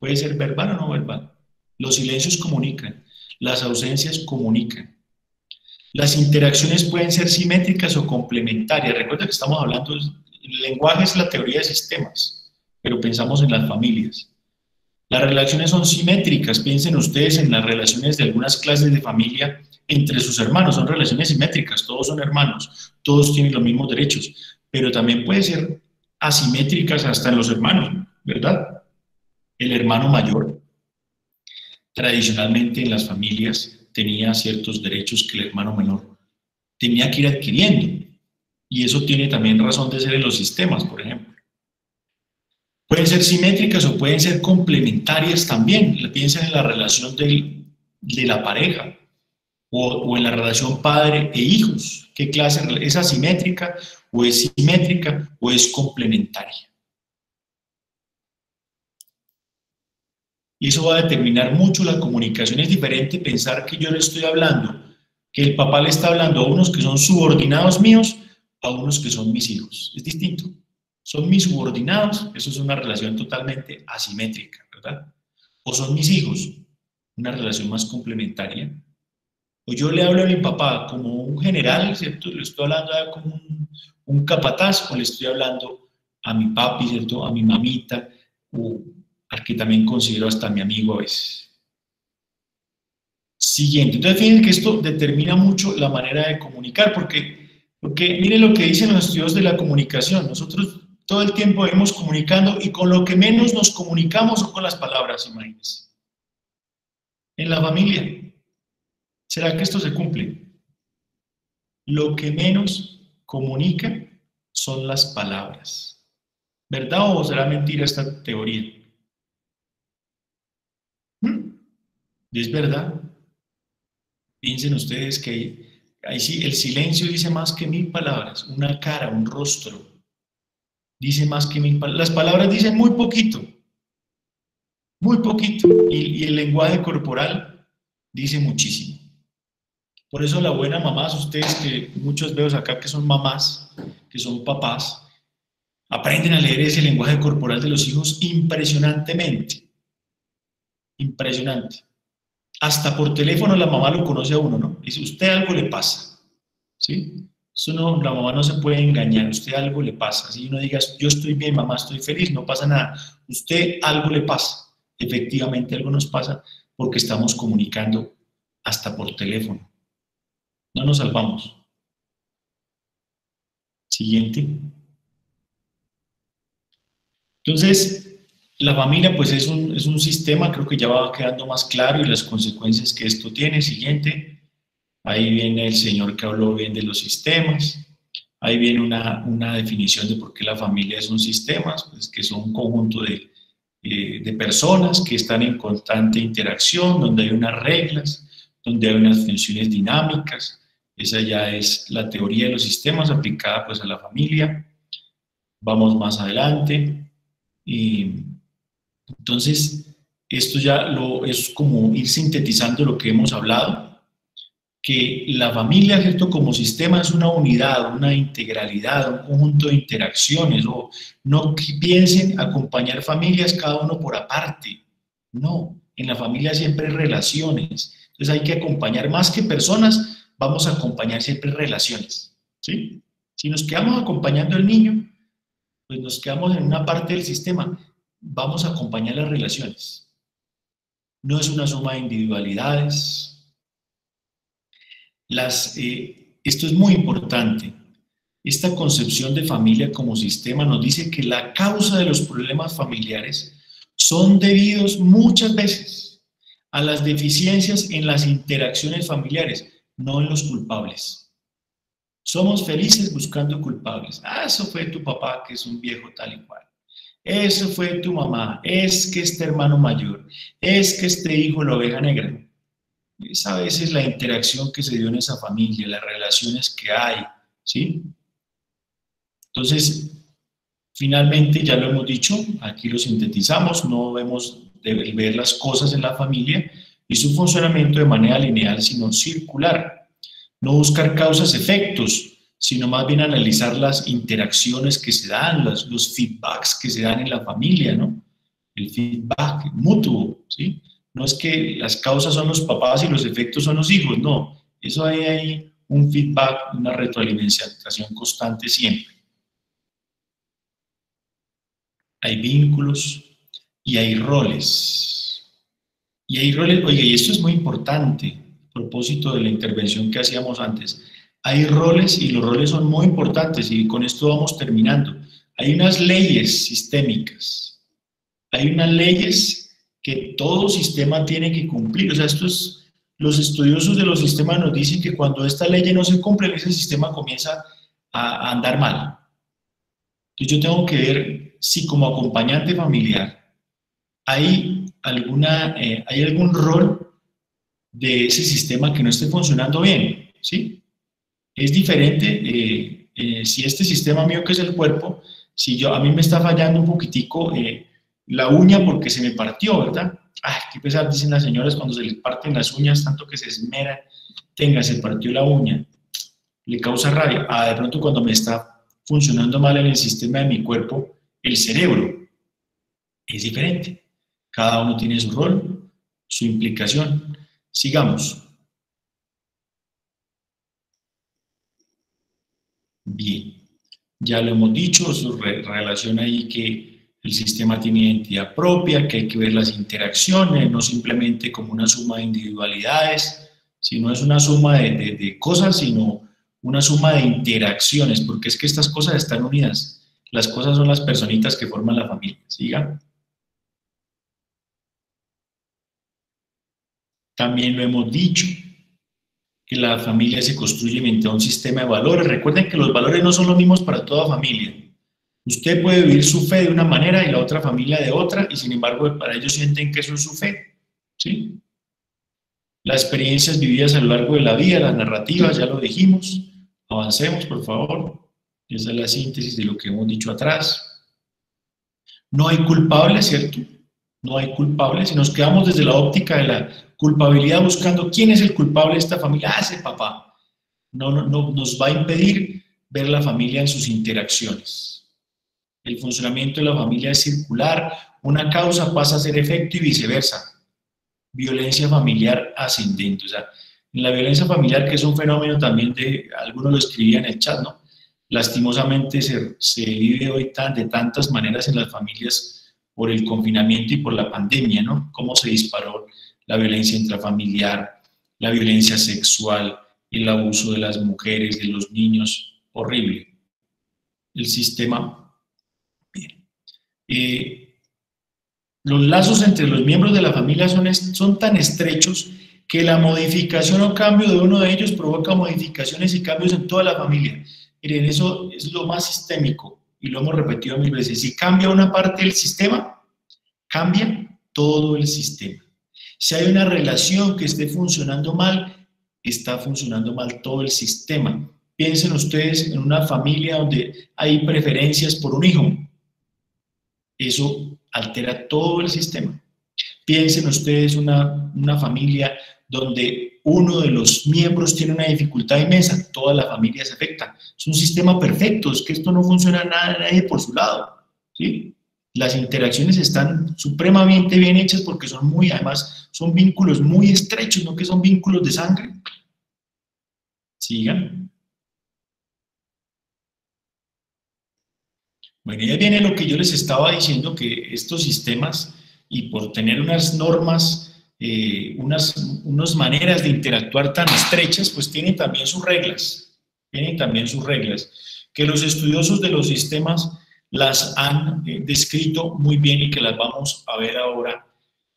S3: Puede ser verbal o no verbal. Los silencios comunican, las ausencias comunican. Las interacciones pueden ser simétricas o complementarias. Recuerda que estamos hablando, el lenguaje es la teoría de sistemas, pero pensamos en las familias. Las relaciones son simétricas. Piensen ustedes en las relaciones de algunas clases de familia entre sus hermanos. Son relaciones simétricas, todos son hermanos, todos tienen los mismos derechos, pero también puede ser asimétricas hasta en los hermanos, ¿verdad? El hermano mayor tradicionalmente en las familias tenía ciertos derechos que el hermano menor tenía que ir adquiriendo. Y eso tiene también razón de ser en los sistemas, por ejemplo. Pueden ser simétricas o pueden ser complementarias también. Piensen en la relación de la pareja o, o, en la relación padre e hijos. ¿Qué clase es asimétrica o es simétrica o es complementaria? Y eso va a determinar mucho la comunicación. Es diferente pensar que yo le estoy hablando, que el papá le está hablando a unos que son subordinados míos, a unos que son mis hijos. Es distinto. Son mis subordinados, eso es una relación totalmente asimétrica, ¿verdad? O son mis hijos, una relación más complementaria. O yo le hablo a mi papá como un general, ¿cierto? Le estoy hablando como un, un capataz, o le estoy hablando a mi papi, ¿cierto? A mi mamita, o al que también considero hasta mi amigo a veces. Siguiente. Entonces, fíjense que esto determina mucho la manera de comunicar, porque, porque miren lo que dicen los estudios de la comunicación. Nosotros todo el tiempo vemos comunicando y con lo que menos nos comunicamos son con las palabras, imagínense. En la familia. ¿Será que esto se cumple? Lo que menos comunica son las palabras. ¿Verdad o será mentira esta teoría? Es verdad. Piensen ustedes que ahí sí, el silencio dice más que mil palabras, una cara, un rostro, dice más que mil palabras. Las palabras dicen muy poquito, muy poquito, y, el lenguaje corporal dice muchísimo. Por eso la buena mamá, ustedes que muchos veo acá que son mamás, que son papás, aprenden a leer ese lenguaje corporal de los hijos impresionantemente. Impresionante hasta por teléfono la mamá lo conoce a uno, ¿no? Dice, usted algo le pasa, ¿sí? Eso no, la mamá no se puede engañar, usted algo le pasa. Si uno diga, yo estoy bien, mamá, estoy feliz, no pasa nada. Usted algo le pasa. Efectivamente, algo nos pasa porque estamos comunicando hasta por teléfono. No nos salvamos. Siguiente. Entonces, la familia pues es un, es un sistema, creo que ya va quedando más claro y las consecuencias que esto tiene. Siguiente, ahí viene el señor que habló bien de los sistemas. Ahí viene una, una definición de por qué la familia es un sistema, pues que es un conjunto de, eh, de personas que están en constante interacción, donde hay unas reglas, donde hay unas funciones dinámicas. Esa ya es la teoría de los sistemas aplicada pues a la familia. Vamos más adelante. Y entonces, esto ya lo, es como ir sintetizando lo que hemos hablado que la familia, ¿cierto? Como sistema es una unidad, una integralidad, un conjunto de interacciones, o no piensen acompañar familias cada uno por aparte, no, en la familia siempre hay relaciones, entonces hay que acompañar más que personas, vamos a acompañar siempre relaciones, ¿sí? Si nos quedamos acompañando al niño, pues nos quedamos en una parte del sistema, vamos a acompañar las relaciones. No es una suma de individualidades, eh, esto es muy importante. Esta concepción de familia como sistema nos dice que la causa de los problemas familiares son debidos muchas veces a las deficiencias en las interacciones familiares, no en los culpables. Somos felices buscando culpables. Ah, eso fue tu papá que es un viejo tal y cual. Eso fue tu mamá. Es que este hermano mayor. Es que este hijo la oveja negra es a veces la interacción que se dio en esa familia, las relaciones que hay, ¿sí? Entonces, finalmente, ya lo hemos dicho, aquí lo sintetizamos, no debemos de ver las cosas en la familia y su funcionamiento de manera lineal, sino circular. No buscar causas, efectos, sino más bien analizar las interacciones que se dan, los, los feedbacks que se dan en la familia, ¿no? El feedback mutuo, ¿sí? No es que las causas son los papás y los efectos son los hijos, no. Eso hay, hay un feedback, una retroalimentación constante siempre. Hay vínculos y hay roles. Y hay roles, oye, y esto es muy importante, a propósito de la intervención que hacíamos antes. Hay roles y los roles son muy importantes y con esto vamos terminando. Hay unas leyes sistémicas, hay unas leyes que todo sistema tiene que cumplir. O sea, estos, los estudiosos de los sistemas nos dicen que cuando esta ley no se cumple, ese sistema comienza a, andar mal. Entonces yo tengo que ver si como acompañante familiar hay, alguna, eh, hay algún rol de ese sistema que no esté funcionando bien, ¿sí? Es diferente eh, eh, si este sistema mío que es el cuerpo, si yo, a mí me está fallando un poquitico la uña porque se me partió, ¿verdad? Ay, qué pesar, dicen las señoras cuando se les parten las uñas, tanto que se esmera, tenga, se partió la uña, le causa rabia. Ah, de pronto cuando me está funcionando mal en el sistema de mi cuerpo, el cerebro es diferente. Cada uno tiene su rol, su implicación. Sigamos. Bien, ya lo hemos dicho, su relación ahí que el sistema tiene identidad propia, que hay que ver las interacciones, no simplemente como una suma de individualidades, sino es una suma de, cosas, sino una suma de interacciones, porque es que estas cosas están unidas. Las cosas son las personitas que forman la familia. ¿Sigan? También lo hemos dicho, que la familia se construye mediante un sistema de valores. Recuerden que los valores no son los mismos para toda familia. Usted puede vivir su fe de una manera y la otra familia de otra, y sin embargo para ellos sienten que eso es su fe. ¿sí? Las experiencias vividas a lo largo de la vida, las narrativas, ya lo dijimos. Avancemos, por favor. Esa es la síntesis de lo que hemos dicho atrás. No hay culpable, ¿cierto? No hay culpable. Si nos quedamos desde la óptica de la culpabilidad buscando quién es el culpable de esta familia, ah, ese papá. No, no, no, nos va a impedir ver la familia en sus interacciones. El funcionamiento de la familia es circular, una causa pasa a ser efecto y viceversa. Violencia familiar ascendente. O sea, en la violencia familiar, que es un fenómeno también de, algunos lo escribían en el chat, ¿no? Lastimosamente se, vive hoy tan, de tantas maneras en las familias por el confinamiento y por la pandemia, ¿no? Cómo se disparó la violencia intrafamiliar, la violencia sexual, el abuso de las mujeres, de los niños, horrible. El sistema los lazos entre los miembros de la familia son, son tan estrechos que la modificación o cambio de uno de ellos provoca modificaciones y cambios en toda la familia. Miren, eso es lo más sistémico y lo hemos repetido mil veces. Si cambia una parte del sistema, cambia todo el sistema. Si hay una relación que esté funcionando mal, está funcionando mal todo el sistema. Piensen ustedes en una familia donde hay preferencias por un hijo. Eso altera todo el sistema. Piensen ustedes una, una familia donde uno de los miembros tiene una dificultad inmensa, toda la familia se afecta. Es un sistema perfecto, es que esto no funciona nada, nadie por su lado. ¿sí? Las interacciones están supremamente bien hechas porque son muy, además, son vínculos muy estrechos, no que son vínculos de sangre. Sigan. Bueno, ya viene lo que yo les estaba diciendo, que estos sistemas, y por tener unas normas, eh, unas, unas maneras de interactuar tan estrechas, pues tienen también sus reglas, tienen también sus reglas, que los estudiosos de los sistemas las han eh, descrito muy bien y que las vamos a ver ahora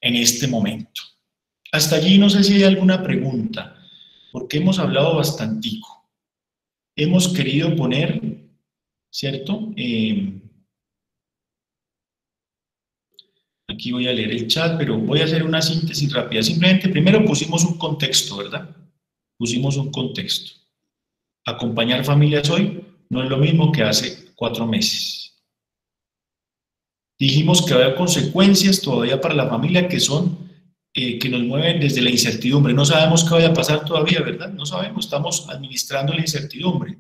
S3: en este momento. Hasta allí no sé si hay alguna pregunta, porque hemos hablado bastantico. Hemos querido poner, ¿cierto? Eh, aquí voy a leer el chat, pero voy a hacer una síntesis rápida. Simplemente, primero pusimos un contexto, ¿verdad? Pusimos un contexto. Acompañar familias hoy no es lo mismo que hace cuatro meses. Dijimos que hay consecuencias todavía para la familia que son, eh, que nos mueven desde la incertidumbre. No sabemos qué vaya a pasar todavía, ¿verdad? No sabemos, estamos administrando la incertidumbre.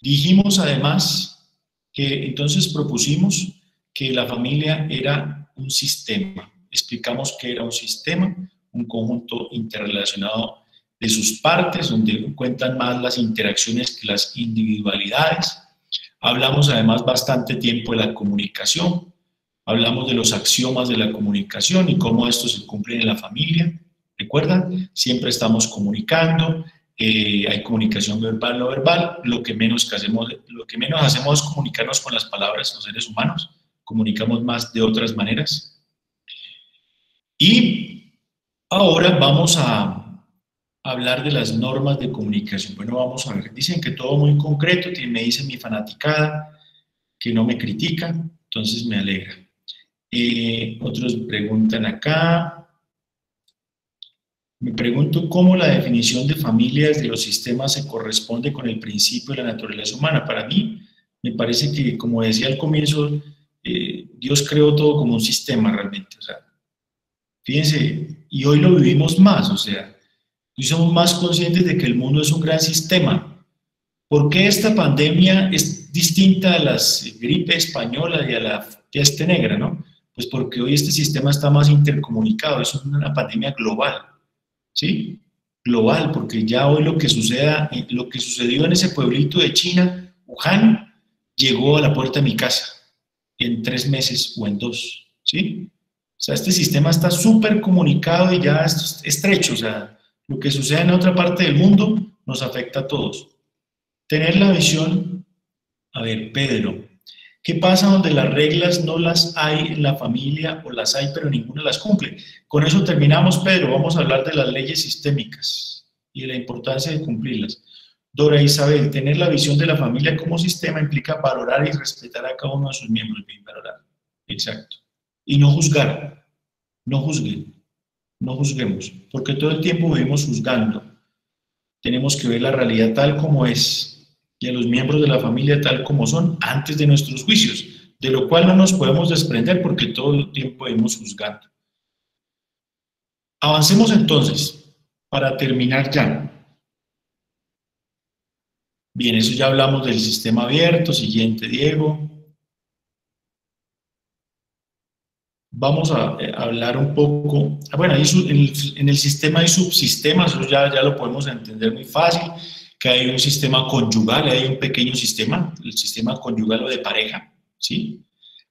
S3: Dijimos además que entonces propusimos que la familia era un sistema. Explicamos que era un sistema, un conjunto interrelacionado de sus partes, donde cuentan más las interacciones que las individualidades Hablamos además bastante tiempo de la comunicación, hablamos de los axiomas de la comunicación y cómo estos se cumplen en la familia. ¿Recuerdan? Siempre estamos comunicando, eh, hay comunicación verbal no verbal, lo que, menos hacemos, lo que menos hacemos es comunicarnos con las palabras los seres humanos, comunicamos más de otras maneras. Y ahora vamos a hablar de las normas de comunicación. Bueno, vamos a ver. Dicen que todo muy concreto, me dice mi fanaticada, que no me critica, entonces me alegra. Eh, otros preguntan acá. Me pregunto cómo la definición de familias de los sistemas se corresponde con el principio de la naturaleza humana. Para mí, me parece que, como decía al comienzo, eh, Dios creó todo como un sistema realmente. O sea, fíjense, y hoy lo vivimos más, o sea, y somos más conscientes de que el mundo es un gran sistema. ¿Por qué esta pandemia es distinta a las gripe española y a la peste negra, no? Pues porque hoy este sistema está más intercomunicado, es una pandemia global, ¿sí? Global, porque ya hoy lo que suceda, lo que sucedió en ese pueblito de China, Wuhan, llegó a la puerta de mi casa en tres meses o en dos, ¿sí? O sea, este sistema está súper comunicado y ya es estrecho, o sea, lo que sucede en otra parte del mundo nos afecta a todos. Tener la visión, a ver, Pedro, ¿qué pasa donde las reglas no las hay en la familia o las hay pero ninguna las cumple? Con eso terminamos, Pedro, vamos a hablar de las leyes sistémicas y de la importancia de cumplirlas. Dora Isabel, tener la visión de la familia como sistema implica valorar y respetar a cada uno de sus miembros, bien valorar. Exacto. Y no juzgar, no juzguen no juzguemos, porque todo el tiempo vivimos juzgando. Tenemos que ver la realidad tal como es y a los miembros de la familia tal como son antes de nuestros juicios, de lo cual no nos podemos desprender porque todo el tiempo vivimos juzgando. Avancemos entonces, para terminar ya. Bien, eso ya hablamos del sistema abierto. Siguiente, Diego. vamos a, eh, hablar un poco, ah, bueno, en, el, sistema hay subsistemas, eso ya, ya lo podemos entender muy fácil, que hay un sistema conyugal, hay un pequeño sistema, el sistema conyugal o de pareja, ¿sí?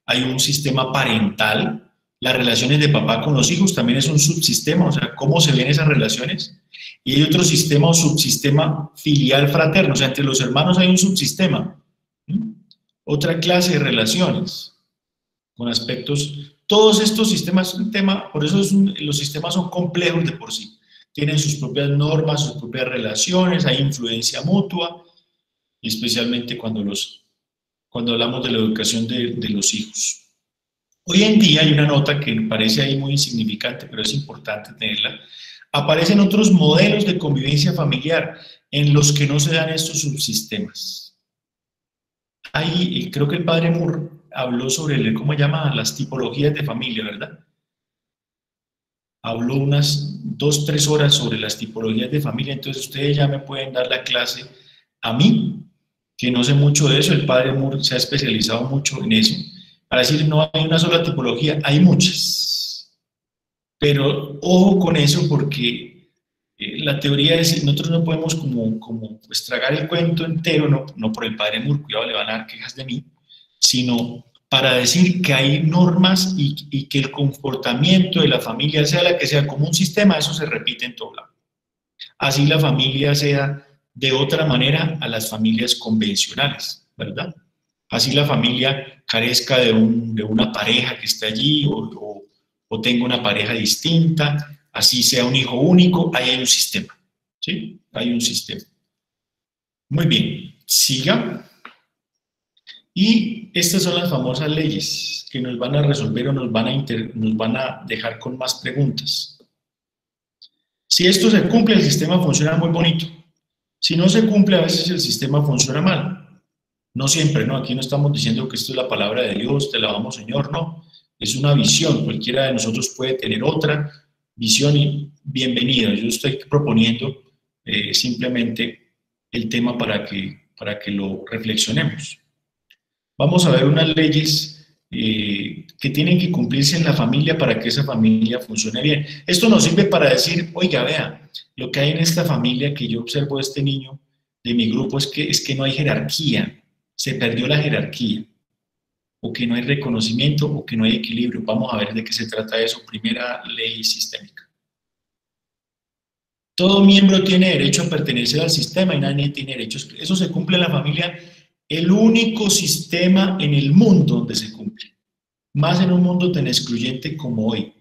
S3: Hay un sistema parental, las relaciones de papá con los hijos también es un subsistema, o sea, cómo se ven esas relaciones. Y hay otro sistema o subsistema filial fraterno, o sea, entre los hermanos hay un subsistema. Otra clase de relaciones con aspectos todos estos sistemas, un tema, por eso los sistemas son complejos de por sí. Tienen sus propias normas, sus propias relaciones, hay influencia mutua, especialmente cuando, los, cuando hablamos de la educación de, de los hijos. Hoy en día hay una nota que parece ahí muy insignificante, pero es importante tenerla. Aparecen otros modelos de convivencia familiar en los que no se dan estos subsistemas. Ahí creo que el padre Moore habló sobre, ¿cómo llama? Las tipologías de familia, ¿verdad? Habló unas dos, tres horas sobre las tipologías de familia, entonces ustedes ya me pueden dar la clase a mí, que no sé mucho de eso, el padre Moore se ha especializado mucho en eso para decir no hay una sola tipología, hay muchas. Pero ojo con eso porque eh, la teoría es, nosotros no podemos como, como pues, tragar el cuento entero, no, no por el padre Moore, cuidado, le van a dar quejas de mí, sino para decir que hay normas y, que el comportamiento de la familia, sea la que sea, como un sistema, eso se repite en todo lado. Así la familia sea de otra manera a las familias convencionales, ¿verdad? así la familia carezca de, una pareja que esté allí o, o, tenga una pareja distinta, así sea un hijo único, ahí hay un sistema, ¿sí? Hay un sistema. Muy bien, siga. Y estas son las famosas leyes que nos van a resolver o nos van a, nos van a dejar con más preguntas. Si esto se cumple, el sistema funciona muy bonito. Si no se cumple, a veces el sistema funciona mal. No siempre, ¿no? Aquí no estamos diciendo que esto es la palabra de Dios, te la vamos, Señor, no. Es una visión, cualquiera de nosotros puede tener otra visión y bienvenido. Yo estoy proponiendo eh, simplemente el tema para que, para que lo reflexionemos. Vamos a ver unas leyes eh, que tienen que cumplirse en la familia para que esa familia funcione bien. Esto nos sirve para decir, oiga, vea, lo que hay en esta familia que yo observo de este niño de mi grupo es que, es que no hay jerarquía se perdió la jerarquía, o que no hay reconocimiento, o que no hay equilibrio. Vamos a ver de qué se trata eso. Primera ley sistémica. Todo miembro tiene derecho a pertenecer al sistema y nadie tiene derechos. Eso se cumple en la familia, el único sistema en el mundo donde se cumple. Más en un mundo tan excluyente como hoy.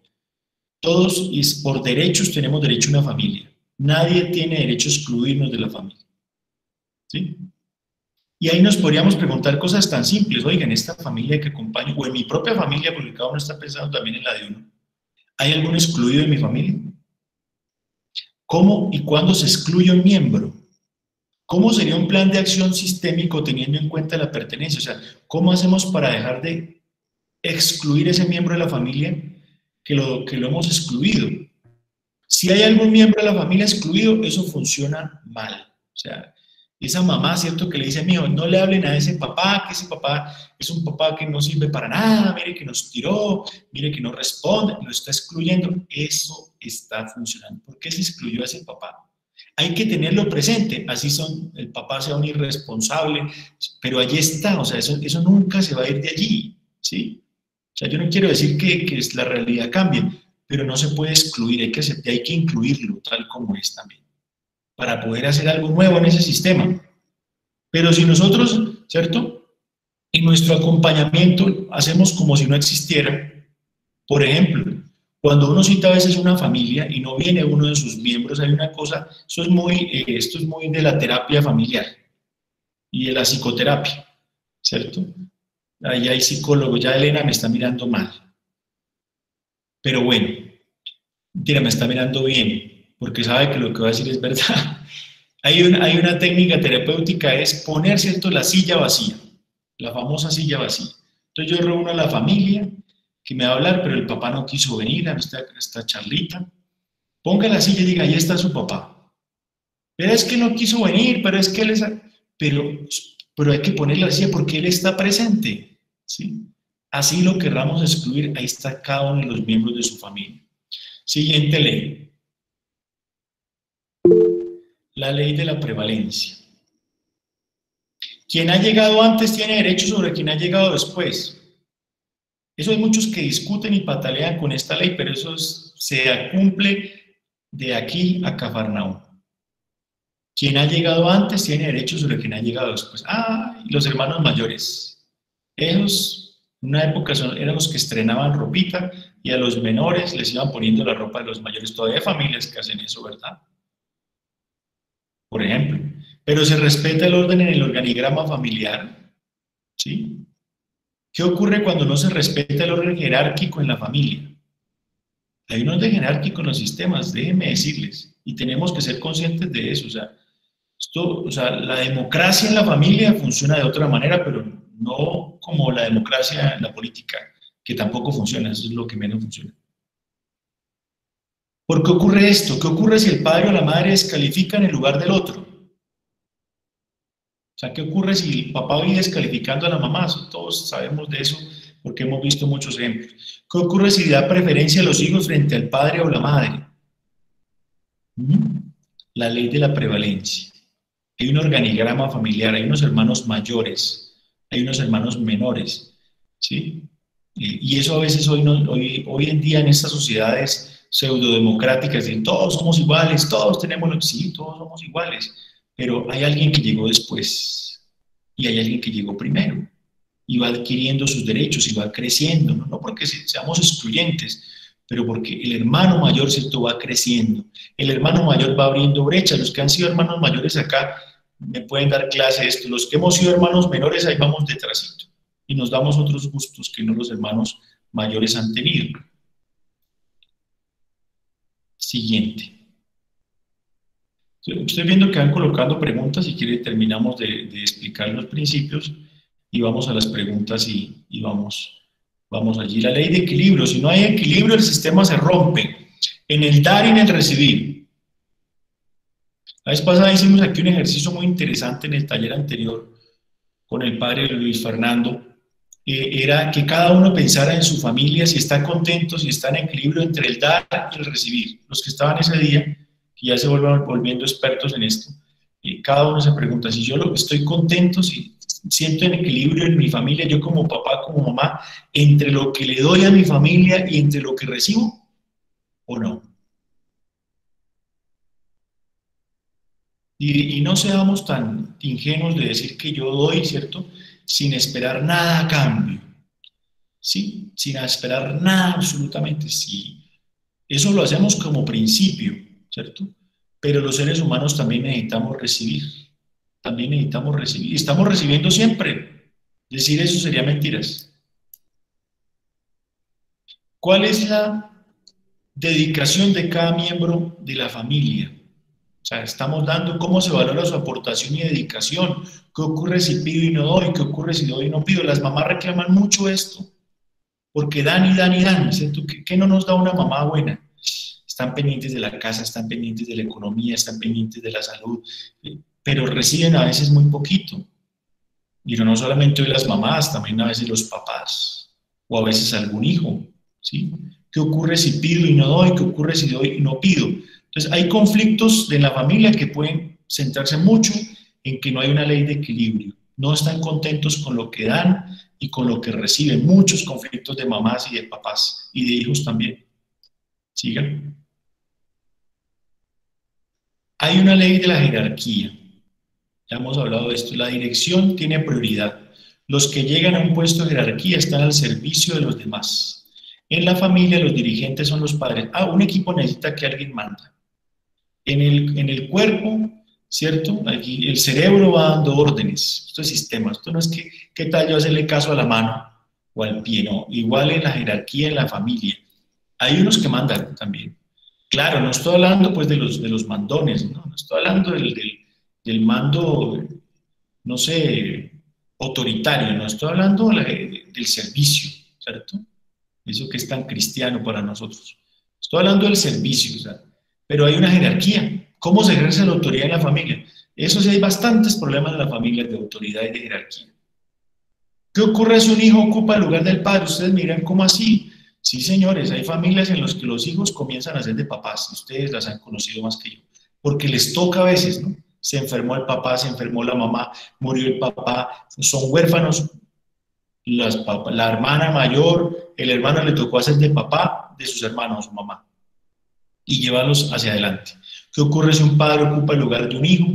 S3: Todos por derechos tenemos derecho a una familia. Nadie tiene derecho a excluirnos de la familia. ¿Sí? Y ahí nos podríamos preguntar cosas tan simples, oiga, en esta familia que acompaño, o en mi propia familia, porque cada uno está pensando también en la de uno, ¿hay algún excluido en mi familia? ¿Cómo y cuándo se excluye un miembro? ¿Cómo sería un plan de acción sistémico teniendo en cuenta la pertenencia? O sea, ¿cómo hacemos para dejar de excluir ese miembro de la familia que lo, que lo hemos excluido? Si hay algún miembro de la familia excluido, eso funciona mal. O sea, esa mamá, ¿cierto? Que le dice, mío, no le hablen a ese papá, que ese papá es un papá que no sirve para nada, mire que nos tiró, mire que no responde, lo está excluyendo. Eso está funcionando. ¿Por qué se excluyó a ese papá? Hay que tenerlo presente, así son, el papá sea un irresponsable, pero allí está, o sea, eso, eso nunca se va a ir de allí, ¿sí? O sea, yo no quiero decir que, que la realidad cambie, pero no se puede excluir, hay que, hay que incluirlo tal como es también para poder hacer algo nuevo en ese sistema. Pero si nosotros, ¿cierto? En nuestro acompañamiento hacemos como si no existiera, por ejemplo, cuando uno cita a veces una familia y no viene uno de sus miembros, hay una cosa, eso es muy, eh, esto es muy de la terapia familiar y de la psicoterapia, ¿cierto? Ahí hay psicólogos, ya Elena me está mirando mal. Pero bueno, tira, me está mirando bien porque sabe que lo que va a decir es verdad. Hay una, hay una técnica terapéutica, es poner, ¿cierto?, la silla vacía, la famosa silla vacía. Entonces yo reúno a la familia que me va a hablar, pero el papá no quiso venir a esta, esta charlita. Ponga la silla y diga, ahí está su papá. Pero es que no quiso venir, pero es que él es... Pero, pero hay que poner la silla porque él está presente. ¿sí? Así lo querramos excluir, ahí está cada uno de los miembros de su familia. Siguiente ley la ley de la prevalencia. Quien ha llegado antes tiene derecho sobre quien ha llegado después. Eso hay muchos que discuten y patalean con esta ley, pero eso se cumple de aquí a Cafarnaúm. Quien ha llegado antes tiene derecho sobre quien ha llegado después. Ah, los hermanos mayores. Ellos, en una época, eran los que estrenaban ropita y a los menores les iban poniendo la ropa de los mayores. Todavía hay familias que hacen eso, ¿verdad? por ejemplo. Pero se respeta el orden en el organigrama familiar, ¿sí? ¿Qué ocurre cuando no se respeta el orden jerárquico en la familia? Hay un orden jerárquico en los sistemas, déjenme decirles, y tenemos que ser conscientes de eso. O sea, esto, o sea, la democracia en la familia funciona de otra manera, pero no como la democracia en la política, que tampoco funciona, eso es lo que menos funciona. ¿Por qué ocurre esto? ¿Qué ocurre si el padre o la madre descalifican en lugar del otro? O sea, ¿qué ocurre si el papá viene descalificando a la mamá? Todos sabemos de eso porque hemos visto muchos ejemplos. ¿Qué ocurre si da preferencia a los hijos frente al padre o la madre? ¿Mm? La ley de la prevalencia. Hay un organigrama familiar, hay unos hermanos mayores, hay unos hermanos menores, ¿sí? Y eso a veces hoy, hoy, hoy en día en estas sociedades pseudodemocráticas, de todos somos iguales, todos tenemos lo sí, todos somos iguales, pero hay alguien que llegó después y hay alguien que llegó primero y va adquiriendo sus derechos y va creciendo, no, porque seamos excluyentes, pero porque el hermano mayor, ¿cierto?, va creciendo. El hermano mayor va abriendo brechas. Los que han sido hermanos mayores acá me pueden dar clase de esto. Los que hemos sido hermanos menores, ahí vamos detrásito. Y nos damos otros gustos que no los hermanos mayores han tenido siguiente. Estoy viendo que van colocando preguntas, si quiere terminamos de, explicar los principios y vamos a las preguntas y, vamos, vamos allí. La ley de equilibrio, si no hay equilibrio el sistema se rompe en el dar y en el recibir. La vez pasada hicimos aquí un ejercicio muy interesante en el taller anterior con el padre Luis Fernando, eh, era que cada uno pensara en su familia, si está contento, si está en equilibrio entre el dar y el recibir. Los que estaban ese día, que ya se vuelvan volviendo expertos en esto, eh, cada uno se pregunta, si yo estoy contento, si siento en equilibrio en mi familia, yo como papá, como mamá, entre lo que le doy a mi familia y entre lo que recibo, o no. Y, y no seamos tan ingenuos de decir que yo doy, ¿cierto? sin esperar nada a cambio. ¿Sí? Sin esperar nada absolutamente. Sí. Eso lo hacemos como principio, ¿cierto? Pero los seres humanos también necesitamos recibir. También necesitamos recibir. Y estamos recibiendo siempre. Decir eso sería mentiras. ¿Cuál es la dedicación de cada miembro de la familia? O sea, estamos dando cómo se valora su aportación y dedicación. ¿Qué ocurre si pido y no doy? ¿Qué ocurre si doy y no pido? Las mamás reclaman mucho esto, porque dan y dan y dan. ¿Qué, no nos da una mamá buena? Están pendientes de la casa, están pendientes de la economía, están pendientes de la salud, pero reciben a veces muy poquito. Y no solamente hoy las mamás, también a veces los papás, o a veces algún hijo. ¿sí? ¿Qué ocurre si pido y no doy? ¿Qué ocurre si doy y no pido? Entonces, hay conflictos de la familia que pueden centrarse mucho en que no hay una ley de equilibrio. No están contentos con lo que dan y con lo que reciben. Muchos conflictos de mamás y de papás y de hijos también. Sigan. Hay una ley de la jerarquía. Ya hemos hablado de esto. La dirección tiene prioridad. Los que llegan a un puesto de jerarquía están al servicio de los demás. En la familia los dirigentes son los padres. Ah, un equipo necesita que alguien manda. En el, en el cuerpo, ¿cierto? El cerebro va dando órdenes. Esto es sistema. Esto no es que, ¿qué tal yo hacerle caso a la mano o al pie? No. Igual en la jerarquía, en la familia. Hay unos que mandan también. Claro, no estoy hablando pues de los, de los mandones, ¿no? estoy hablando del, del, mando, no sé, autoritario, no estoy hablando del servicio, ¿cierto? Eso que es tan cristiano para nosotros. Estoy hablando del servicio, o sea, pero hay una jerarquía. ¿Cómo se ejerce la autoridad en la familia? Eso sí hay bastantes problemas en la familia de autoridad y de jerarquía. ¿Qué ocurre si un hijo ocupa el lugar del padre? Ustedes miran cómo así. Sí, señores, hay familias en las que los hijos comienzan a ser de papás. Ustedes las han conocido más que yo. Porque les toca a veces, ¿no? Se enfermó el papá, se enfermó la mamá, murió el papá, son huérfanos. la hermana mayor, el hermano le tocó hacer de papá de sus hermanos, su mamá y llevarlos hacia adelante. ¿Qué ocurre si un padre ocupa el lugar de un hijo?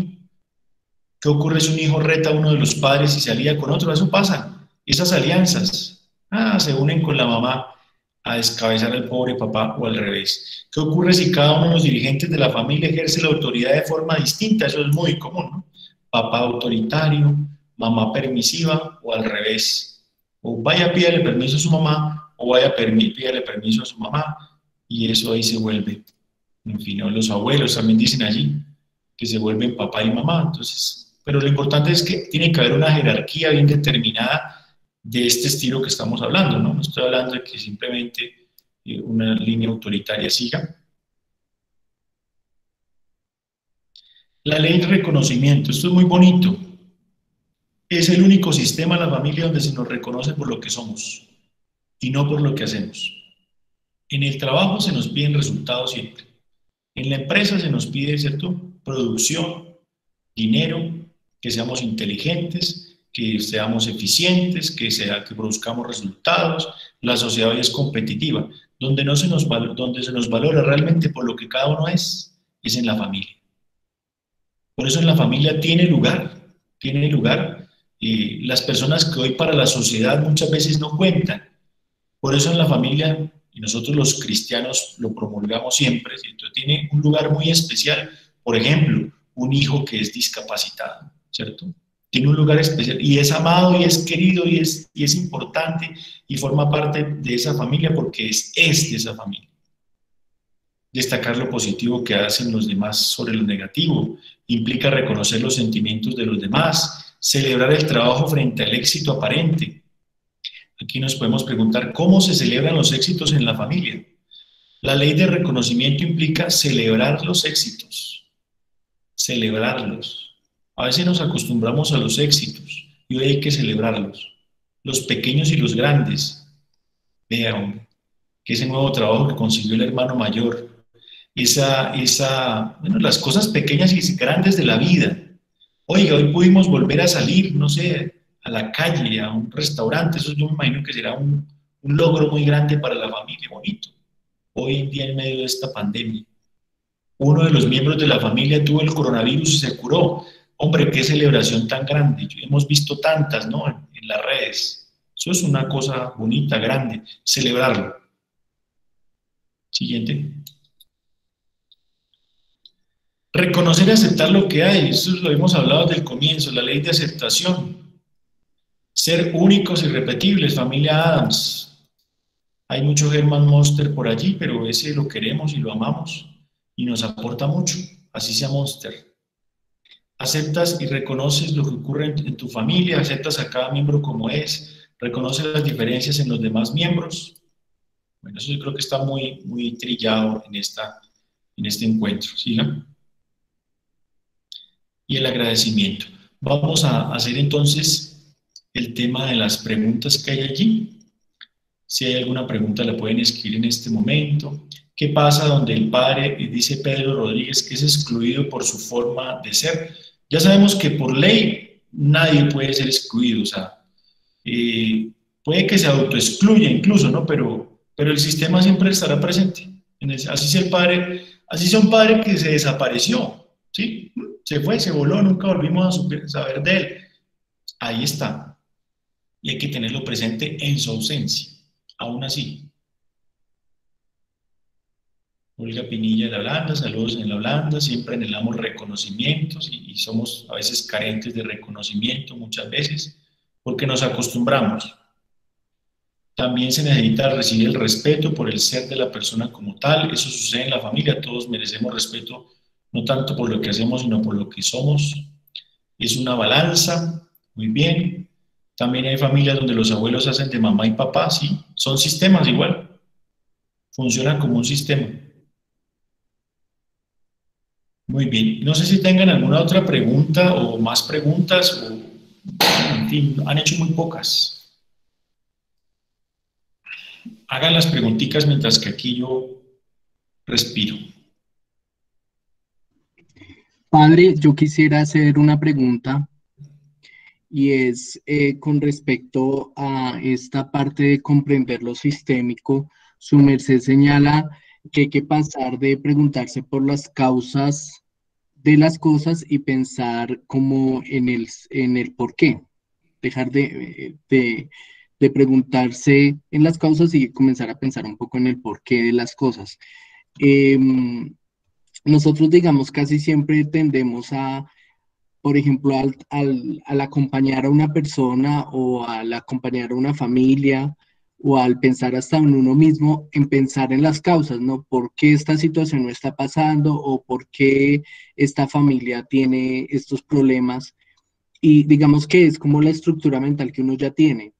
S3: ¿Qué ocurre si un hijo reta a uno de los padres y se alía con otro? Eso pasa. Esas alianzas ah, se unen con la mamá a descabezar al pobre papá o al revés. ¿Qué ocurre si cada uno de los dirigentes de la familia ejerce la autoridad de forma distinta? Eso es muy común, ¿no? Papá autoritario, mamá permisiva o al revés. O vaya, pídale permiso a su mamá, o vaya, pídale permiso a su mamá, y eso ahí se vuelve. En fin, los abuelos también dicen allí que se vuelven papá y mamá. Entonces, pero lo importante es que tiene que haber una jerarquía bien determinada de este estilo que estamos hablando, ¿no? No estoy hablando de que simplemente eh, una línea autoritaria siga. La ley de reconocimiento, esto es muy bonito. Es el único sistema en la familia donde se nos reconoce por lo que somos y no por lo que hacemos. En el trabajo se nos piden resultados siempre. En la empresa se nos pide, ¿cierto? Producción, dinero, que seamos inteligentes, que seamos eficientes, que, sea, que produzcamos resultados. La sociedad hoy es competitiva. Donde, no se nos, donde se nos valora realmente por lo que cada uno es, es en la familia. Por eso en la familia tiene lugar, tiene lugar y las personas que hoy para la sociedad muchas veces no cuentan. Por eso en la familia, y nosotros los cristianos lo promulgamos siempre, tiene un lugar muy especial. Por ejemplo, un hijo que es discapacitado, ¿cierto? Tiene un lugar especial y es amado y es querido y es, y es importante y forma parte de esa familia porque es, es de esa familia. Destacar lo positivo que hacen los demás sobre lo negativo implica reconocer los sentimientos de los demás, celebrar el trabajo frente al éxito aparente. Aquí nos podemos preguntar cómo se celebran los éxitos en la familia. La ley de reconocimiento implica celebrar los éxitos, celebrarlos a veces nos acostumbramos a los éxitos y hoy hay que celebrarlos, los pequeños y los grandes. Vea, que ese nuevo trabajo que consiguió el hermano mayor, esa, esa, bueno, las cosas pequeñas y grandes de la vida. Oiga, hoy pudimos volver a salir, no sé, a la calle, a un restaurante, eso yo me imagino que será un, un logro muy grande para la familia, bonito. Hoy en día en medio de esta pandemia. Uno de los miembros de la familia tuvo el coronavirus y se curó. Hombre, qué celebración tan grande. Hemos visto tantas, ¿no? En, las redes. Eso es una cosa bonita, grande. Celebrarlo. Siguiente. Reconocer y aceptar lo que hay. Eso lo hemos hablado desde el comienzo, la ley de aceptación. Ser únicos y repetibles, familia Adams. Hay mucho Herman Monster por allí, pero ese lo queremos y lo amamos y nos aporta mucho. Así sea Monster aceptas y reconoces lo que ocurre en, tu familia, aceptas a cada miembro como es, reconoces las diferencias en los demás miembros. Bueno, eso yo creo que está muy, muy trillado en, esta, en este encuentro. ¿Siga? Y el agradecimiento. Vamos a hacer entonces el tema de las preguntas que hay allí. Si hay alguna pregunta la pueden escribir en este momento. ¿Qué pasa donde el padre, dice Pedro Rodríguez, que es excluido por su forma de ser? Ya sabemos que por ley nadie puede ser excluido, o sea, eh, puede que se autoexcluya incluso, ¿no? Pero, pero el sistema siempre estará presente. así sea el padre, así sea un padre que se desapareció, ¿sí? Se fue, se voló, nunca volvimos a saber de él. Ahí está. Y hay que tenerlo presente en su ausencia, aún así. Olga Pinilla de la Holanda, saludos en la Holanda, siempre anhelamos reconocimientos y, somos a veces carentes de reconocimiento muchas veces porque nos acostumbramos. También se necesita recibir el respeto por el ser de la persona como tal, eso sucede en la familia, todos merecemos respeto no tanto por lo que hacemos, sino por lo que somos. Es una balanza, muy bien. También hay familias donde los abuelos hacen de mamá y papá, sí, son sistemas igual, funcionan como un sistema. Muy bien. No sé si tengan alguna otra pregunta o más preguntas o, en fin, han hecho muy pocas. Hagan las preguntitas mientras que aquí yo respiro.
S2: Padre, yo quisiera hacer una pregunta y es eh, con respecto a esta parte de comprender lo sistémico. Su merced señala que hay que pasar de preguntarse por las causas de las cosas y pensar como en el, en el por qué. Dejar de, de, preguntarse en las causas y comenzar a pensar un poco en el porqué de las cosas. Em, nosotros, digamos, casi siempre tendemos a, por ejemplo, al, acompañar a una persona o al acompañar a una familia o al pensar hasta en uno mismo, en pensar en las causas, ¿no? ¿Por qué esta situación no está pasando o por qué esta familia tiene estos problemas? Y digamos que es como la estructura mental que uno ya tiene.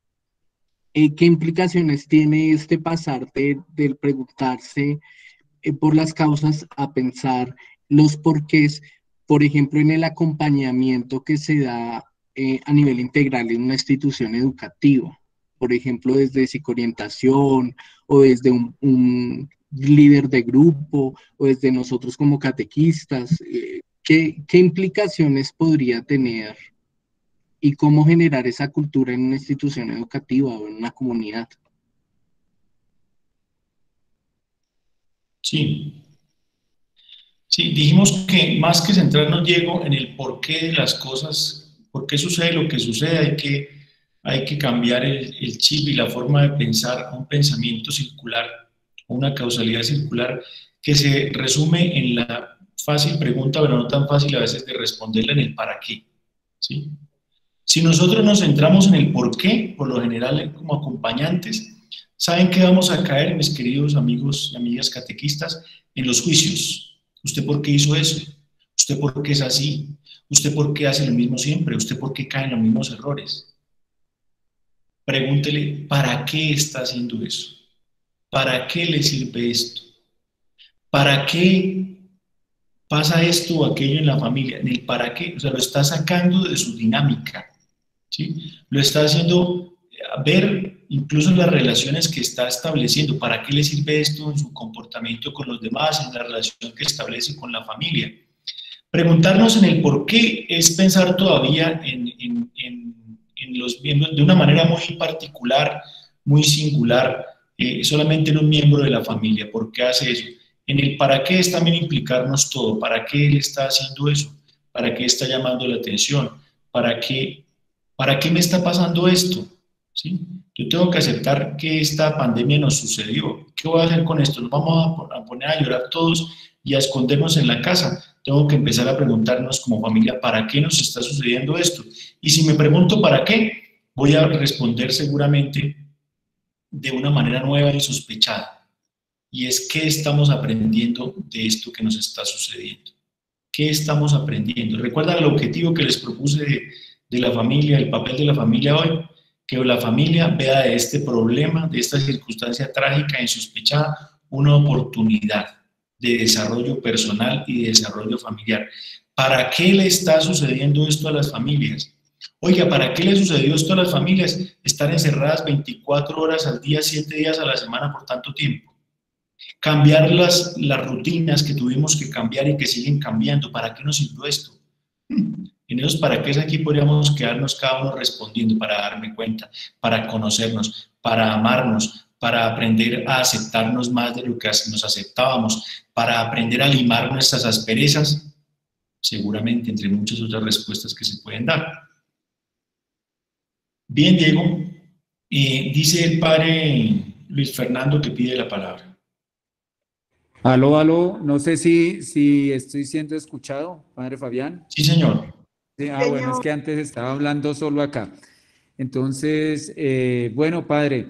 S2: Eh, ¿Qué implicaciones tiene este pasarte del preguntarse eh, por las causas a pensar los porqués? por ejemplo, en el acompañamiento que se da eh, a nivel integral en una institución educativa, por ejemplo, desde psicoorientación o desde un, líder de grupo o desde nosotros como catequistas, eh, ¿qué, ¿qué implicaciones podría tener y cómo generar esa cultura en una institución educativa o en una comunidad?
S3: Sí, Sí, dijimos que más que centrarnos, Diego, en el porqué de las cosas, por qué sucede lo que sucede, hay que, hay que cambiar el, chip y la forma de pensar un pensamiento circular, una causalidad circular que se resume en la fácil pregunta, pero no tan fácil a veces de responderla en el para qué. Si nosotros nos centramos en el por qué, por lo general como acompañantes, ¿saben qué vamos a caer, mis queridos amigos y amigas catequistas? En los juicios ¿Usted por qué hizo eso? ¿Usted por qué es así? ¿Usted por qué hace lo mismo siempre? ¿Usted por qué cae en los mismos errores? Pregúntele, ¿para qué está haciendo eso? ¿Para qué le sirve esto? ¿Para qué pasa esto o aquello en la familia? En el para qué, o sea, lo está sacando de su dinámica, ¿sí? Lo está haciendo ver incluso las relaciones que está estableciendo, para qué le sirve esto en su comportamiento con los demás, en la relación que establece con la familia. Preguntarnos en el por qué es pensar todavía en, los miembros de una manera muy particular, muy singular, eh, solamente en un miembro de la familia. ¿Por qué hace eso? En el para qué es también implicarnos todo. ¿Para qué él está haciendo eso? ¿Para qué está llamando la atención? ¿Para qué, para qué me está pasando esto? ¿Sí? Yo tengo que aceptar que esta pandemia nos sucedió. ¿Qué voy a hacer con esto? ¿Nos vamos a poner a llorar todos y a escondernos en la casa? Tengo que empezar a preguntarnos como familia, ¿para qué nos está sucediendo esto? Y si me pregunto para qué, voy a responder seguramente de una manera nueva y sospechada. Y es qué estamos aprendiendo de esto que nos está sucediendo. ¿Qué estamos aprendiendo? ¿Recuerdan el objetivo que les propuse de, de la familia, el papel de la familia hoy? que la familia vea de este problema, de esta circunstancia trágica e insospechada, una oportunidad de desarrollo personal y de desarrollo familiar. ¿Para qué le está sucediendo esto a las familias? Oiga, ¿para qué le sucedió esto a las familias? Estar encerradas 24 horas al día, 7 días a la semana por tanto tiempo. Cambiar las, las rutinas que tuvimos que cambiar y que siguen cambiando. ¿Para qué nos sirvió esto? En esos para qué aquí podríamos quedarnos cada uno respondiendo para darme cuenta, para conocernos, para amarnos, para aprender a aceptarnos más de lo que nos aceptábamos, para aprender a limar nuestras asperezas, seguramente entre muchas otras respuestas que se pueden dar. Bien, Diego, eh, dice el padre Luis Fernando que pide la palabra.
S1: Aló, aló, no sé si, si estoy siendo escuchado, padre Fabián.
S3: Sí, señor
S1: ah, bueno, es que antes estaba hablando solo acá. Entonces, eh, bueno, padre,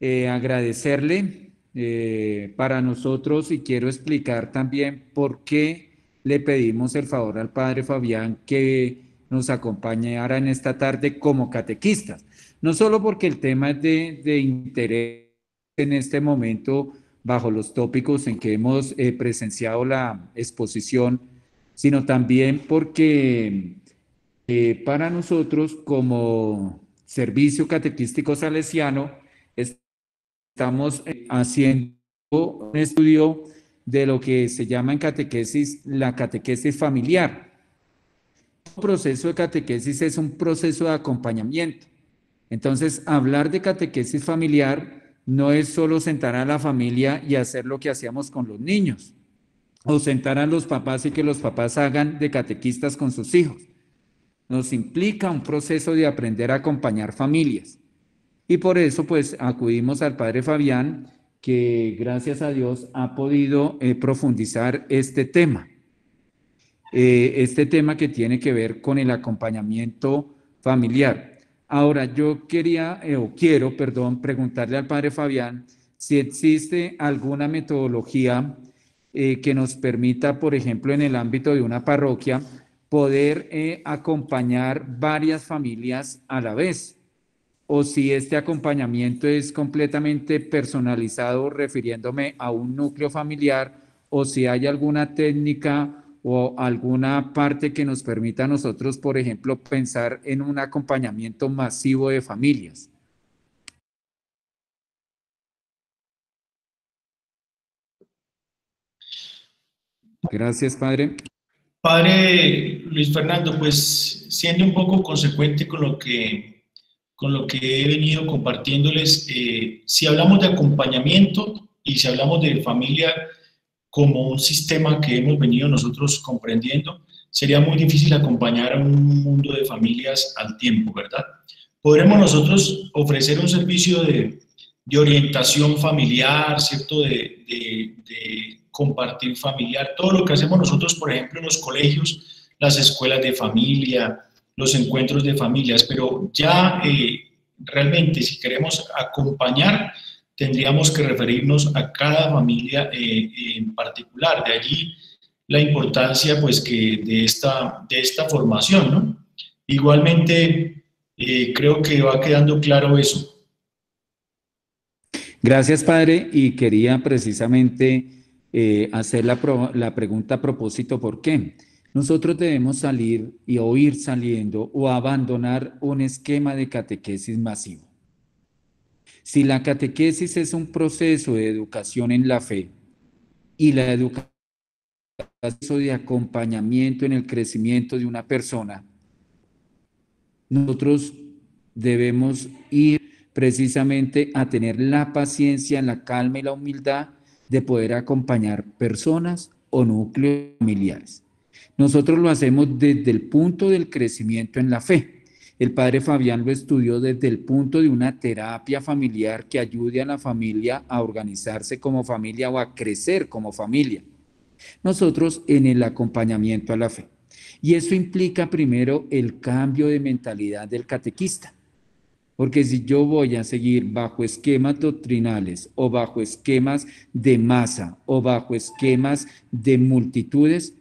S1: eh, agradecerle eh, para nosotros y quiero explicar también por qué le pedimos el favor al padre Fabián que nos acompañara en esta tarde como catequistas. No solo porque el tema es de, de interés en este momento bajo los tópicos en que hemos presenciado la exposición, sino también porque eh, para nosotros como servicio catequístico salesiano estamos eh, haciendo un estudio de lo que se llama en catequesis la catequesis familiar. Proceso de catequesis es un proceso de acompañamiento. Entonces, hablar de catequesis familiar no es solo sentar a la familia y hacer lo que hacíamos con los niños, o sentar a los papás y que los papás hagan de catequistas con sus hijos nos implica un proceso de aprender a acompañar familias. Y por eso pues acudimos al padre Fabián, que gracias a Dios ha podido eh, profundizar este tema. Eh, este tema que tiene que ver con el acompañamiento familiar. Ahora, yo quería, eh, o quiero, perdón, preguntarle al padre Fabián si existe alguna metodología eh, que nos permita, por ejemplo, en el ámbito de una parroquia, poder acompañar varias familias a la vez o si este acompañamiento es completamente personalizado refiriéndome a un núcleo familiar o si hay alguna técnica o alguna parte que nos permita a nosotros, por ejemplo, pensar en un acompañamiento masivo de familias. Gracias, padre.
S3: Padre Luis Fernando, pues siendo un poco consecuente con lo que con lo que he venido compartiéndoles. Eh, si hablamos de acompañamiento y si hablamos de familia como un sistema que hemos venido nosotros comprendiendo, sería muy difícil acompañar a un mundo de familias al tiempo, ¿verdad? Podremos nosotros ofrecer un servicio de, orientación familiar, ¿cierto? De, compartir familiar, todo lo que hacemos nosotros, por ejemplo, en los colegios, las escuelas de familia, los encuentros de familias, pero ya eh, realmente si queremos acompañar, tendríamos que referirnos a cada familia eh, en particular. De allí la importancia pues que de esta, de esta formación, ¿no? Igualmente, eh, creo que va quedando claro eso.
S1: Gracias, padre, y quería precisamente hacer la, la pregunta a propósito, ¿por qué? Nosotros debemos salir y o ir saliendo o abandonar un esquema de catequesis masivo. Si la catequesis es un proceso de educación en la fe y la educación de acompañamiento en el crecimiento de una persona, nosotros debemos ir precisamente a tener la paciencia, la calma y la humildad de poder acompañar personas o núcleos familiares. Nosotros lo hacemos desde el punto del crecimiento en la fe. El padre Fabián lo estudió desde el punto de una terapia familiar que ayude a la familia a organizarse como familia o a crecer como familia. Nosotros en el acompañamiento a la fe. Y eso implica primero el cambio de mentalidad del catequista. Porque si yo voy a seguir bajo esquemas doctrinales o bajo esquemas de masa o bajo esquemas de multitudes,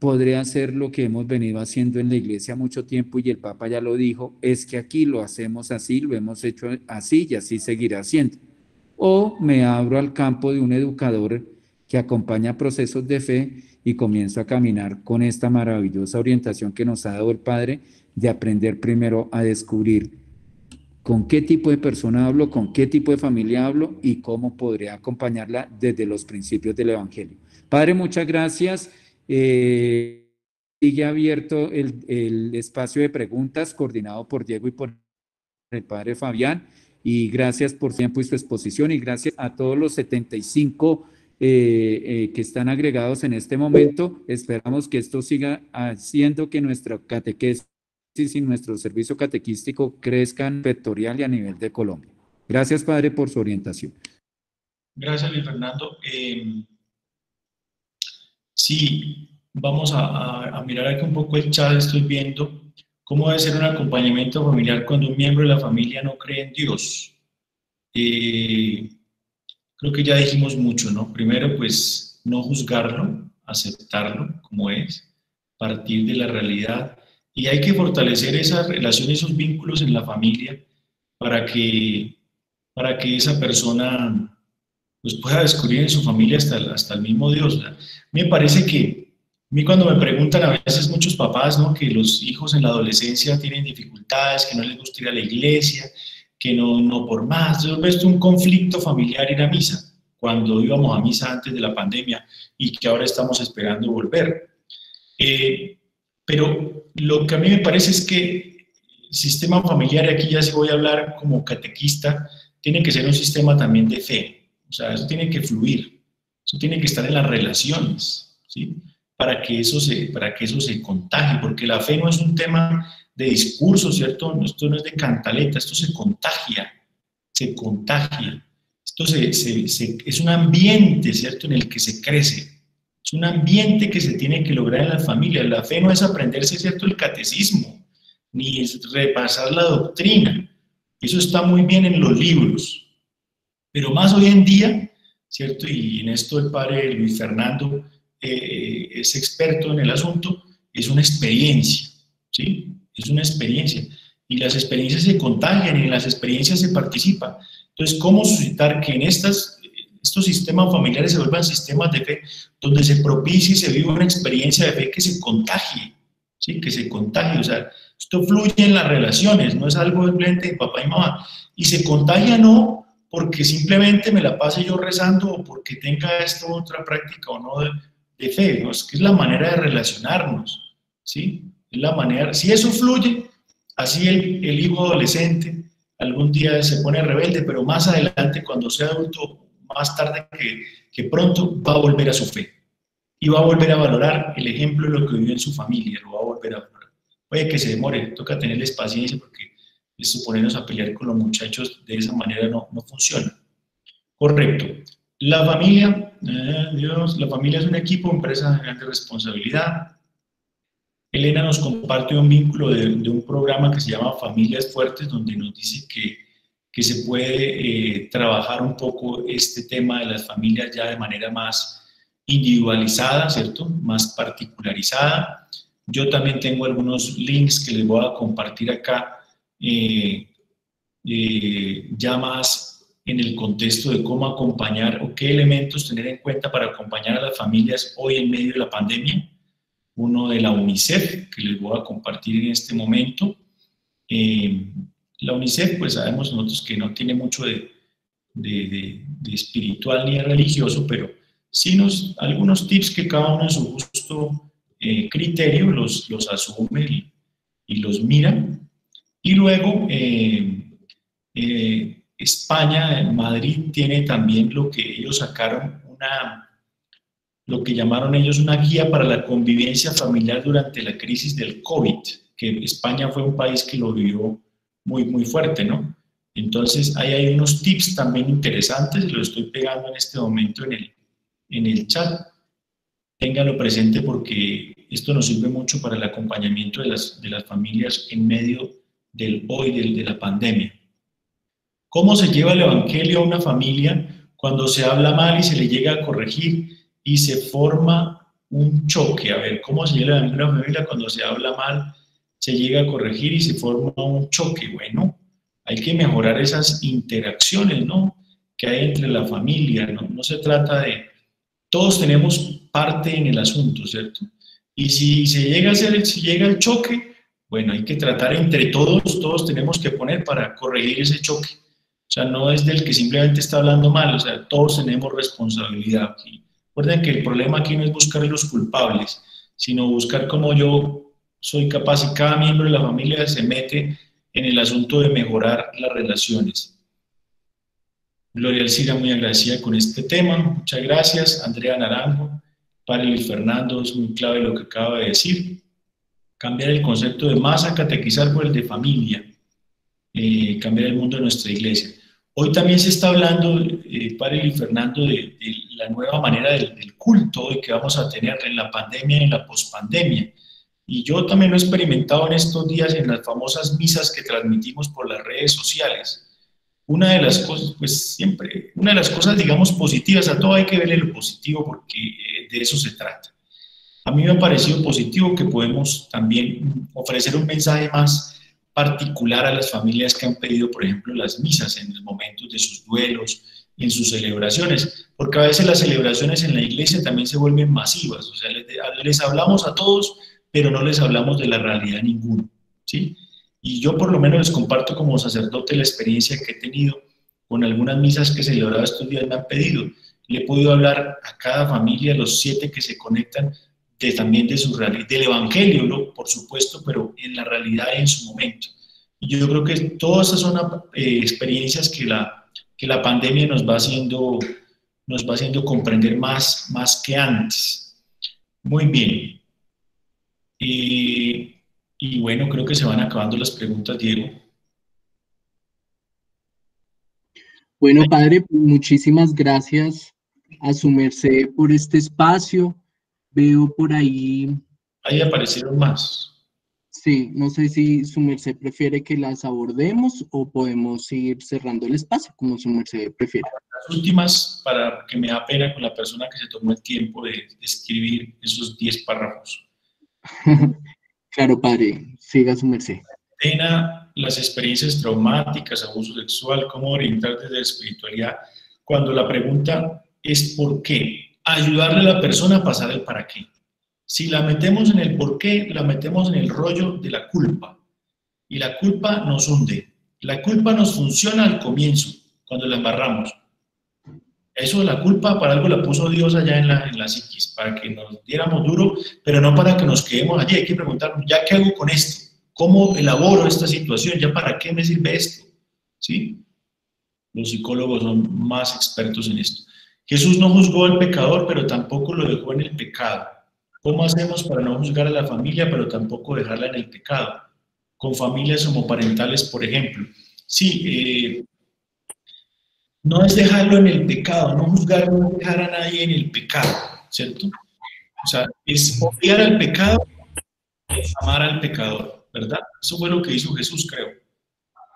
S1: podría hacer lo que hemos venido haciendo en la iglesia mucho tiempo y el Papa ya lo dijo, es que aquí lo hacemos así, lo hemos hecho así y así seguirá haciendo. O me abro al campo de un educador que acompaña procesos de fe y comienzo a caminar con esta maravillosa orientación que nos ha dado el Padre de aprender primero a descubrir con qué tipo de persona hablo, con qué tipo de familia hablo y cómo podré acompañarla desde los principios del Evangelio. Padre, muchas gracias. Eh, sigue abierto el, espacio de preguntas coordinado por Diego y por el padre Fabián. Y gracias por su tiempo y su exposición y gracias a todos los 75 eh, eh, que están agregados en este momento. Esperamos que esto siga haciendo que nuestra catequesis y nuestro servicio catequístico crezcan vectorial y a nivel de Colombia. Gracias, Padre, por su orientación.
S3: Gracias, Luis Fernando. Sí, vamos a, mirar aquí un poco el chat, estoy viendo cómo debe ser un acompañamiento familiar cuando un miembro de la familia no cree en Dios. Eh, creo que ya dijimos mucho, ¿no? Primero, pues no juzgarlo, aceptarlo como es, partir de la realidad. Y hay que fortalecer esas relaciones, esos vínculos en la familia para que, para que esa persona pues pueda descubrir en su familia hasta, hasta el mismo Dios. Me parece que, a mí cuando me preguntan a veces muchos papás, ¿no? Que los hijos en la adolescencia tienen dificultades, que no les gusta ir a la iglesia, que no, no por más. Yo he un conflicto familiar ir a misa, cuando íbamos a misa antes de la pandemia y que ahora estamos esperando volver. Eh, pero lo que a mí me parece es que el sistema familiar, aquí ya si voy a hablar como catequista, tiene que ser un sistema también de fe, o sea, eso tiene que fluir, eso tiene que estar en las relaciones, ¿sí? Para que eso se, para que eso se contagie, porque la fe no es un tema de discurso, ¿cierto? Esto no es de cantaleta, esto se contagia, se contagia. Esto se, se, es un ambiente, ¿cierto?, en el que se crece. Es un ambiente que se tiene que lograr en las familias. La fe no es aprenderse, ¿cierto?, el catecismo, ni es repasar la doctrina. Eso está muy bien en los libros. Pero más hoy en día, ¿cierto? Y en esto el padre Luis Fernando eh, es experto en el asunto, es una experiencia, ¿sí? Es una experiencia. Y las experiencias se contagian y en las experiencias se participa. Entonces, ¿cómo suscitar que en estas, estos sistemas familiares se vuelvan sistemas de fe donde se propicie y se viva una experiencia de fe que se contagie, ¿sí? Que se contagie. O sea, esto fluye en las relaciones, no es algo simplemente de papá y mamá. Y se contagia no porque simplemente me la pase yo rezando o porque tenga esto otra práctica o no de, de fe, ¿no? es que es la manera de relacionarnos, ¿sí? Es la manera, si eso fluye, así el, el hijo adolescente algún día se pone rebelde, pero más adelante, cuando sea adulto, más tarde que, que pronto, va a volver a su fe y va a volver a valorar el ejemplo de lo que vivió en su familia, lo va a volver a valorar. Puede que se demore, toca tenerles paciencia porque ponernos a pelear con los muchachos de esa manera no, no funciona. Correcto. La familia, eh, Dios, la familia es un equipo, empresa de grande responsabilidad. Elena nos comparte un vínculo de, un programa que se llama Familias Fuertes, donde nos dice que, que se puede eh, trabajar un poco este tema de las familias ya de manera más individualizada, ¿cierto? Más particularizada. Yo también tengo algunos links que les voy a compartir acá, eh, eh, ya más en el contexto de cómo acompañar o qué elementos tener en cuenta para acompañar a las familias hoy en medio de la pandemia uno de la UNICEF, que les voy a compartir en este momento. Eh, la UNICEF, pues sabemos nosotros que no tiene mucho de, de, espiritual ni de religioso, pero sí nos, algunos tips que cada uno en su justo eh, criterio los, los asume y, y, los mira. Y luego eh, España, Madrid, tiene también lo que ellos sacaron, una lo que llamaron ellos una guía para la convivencia familiar durante la crisis del COVID, que España fue un país que lo vivió muy, muy fuerte, ¿no? Entonces, ahí hay unos tips también interesantes, lo estoy pegando en este momento en el, en el chat. Ténganlo presente porque esto nos sirve mucho para el acompañamiento de las, de las familias en medio del hoy, del, de la pandemia. ¿Cómo se lleva el Evangelio a una familia cuando se habla mal y se le llega a corregir y se forma un choque. A ver, ¿cómo se llega a una familia cuando se habla mal? Se llega a corregir y se forma un choque. Bueno, hay que mejorar esas interacciones, ¿no? Que hay entre la familia, ¿no? No se trata de... Todos tenemos parte en el asunto, ¿cierto? Y si se llega a hacer, si llega el choque, bueno, hay que tratar entre todos, todos tenemos que poner para corregir ese choque. O sea, no es del que simplemente está hablando mal, o sea, todos tenemos responsabilidad aquí. Recuerden que el problema aquí no es buscar los culpables, sino buscar cómo yo soy capaz y cada miembro de la familia se mete en el asunto de mejorar las relaciones. Gloria Alcira, muy agradecida con este tema. Muchas gracias. Andrea Naranjo, para Luis Fernando, es muy clave lo que acaba de decir. Cambiar el concepto de masa, catequizar por el de familia. Eh, cambiar el mundo de nuestra iglesia. Hoy también se está hablando, eh, Padre Luis Fernando, de, la nueva manera del, culto que vamos a tener en la pandemia y en la pospandemia. Y yo también lo he experimentado en estos días en las famosas misas que transmitimos por las redes sociales. Una de las cosas, pues siempre, una de las cosas, digamos, positivas, a todo hay que verle lo positivo porque eh, de eso se trata. A mí me ha parecido positivo que podemos también ofrecer un mensaje más particular a las familias que han pedido, por ejemplo, las misas en los momentos de sus duelos, en sus celebraciones, porque a veces las celebraciones en la iglesia también se vuelven masivas, o sea, les, hablamos a todos, pero no les hablamos de la realidad ninguno, ¿sí? Y yo por lo menos les comparto como sacerdote la experiencia que he tenido con algunas misas que he celebrado estos días me han pedido. Le he podido hablar a cada familia, los siete que se conectan, también de su realidad, del Evangelio, por supuesto, pero en la realidad y en su momento. Y yo creo que todas esas son eh, experiencias que la, que la pandemia nos va haciendo, nos va haciendo comprender más, más que antes. Muy bien. Y, y bueno, creo que se van acabando las preguntas, Diego.
S2: Bueno, padre, muchísimas gracias a su merced por este espacio Veo por ahí.
S3: Ahí aparecieron más.
S2: Sí, no sé si su merced prefiere que las abordemos o podemos ir cerrando el espacio, como su merced prefiere.
S3: Las últimas, para que me da pena con la persona que se tomó el tiempo de, escribir esos 10 párrafos.
S2: claro, padre, siga su merced.
S3: Pena, las experiencias traumáticas, abuso sexual, cómo orientar desde la espiritualidad, cuando la pregunta es ¿por qué? Ayudarle a la persona a pasar el para qué. Si la metemos en el por qué, la metemos en el rollo de la culpa. Y la culpa nos hunde. La culpa nos funciona al comienzo, cuando la embarramos. Eso la culpa para algo la puso Dios allá en la, en la psiquis, para que nos diéramos duro, pero no para que nos quedemos allí. Hay que preguntarnos, ¿ya qué hago con esto? ¿Cómo elaboro esta situación? ¿Ya para qué me sirve esto? ¿Sí? Los psicólogos son más expertos en esto. Jesús no juzgó al pecador, pero tampoco lo dejó en el pecado. ¿Cómo hacemos para no juzgar a la familia, pero tampoco dejarla en el pecado? Con familias homoparentales, por ejemplo. Sí, eh, no es dejarlo en el pecado, no juzgar, no dejar a nadie en el pecado, ¿cierto? O sea, es odiar al pecado, es amar al pecador, ¿verdad? Eso fue lo que hizo Jesús, creo.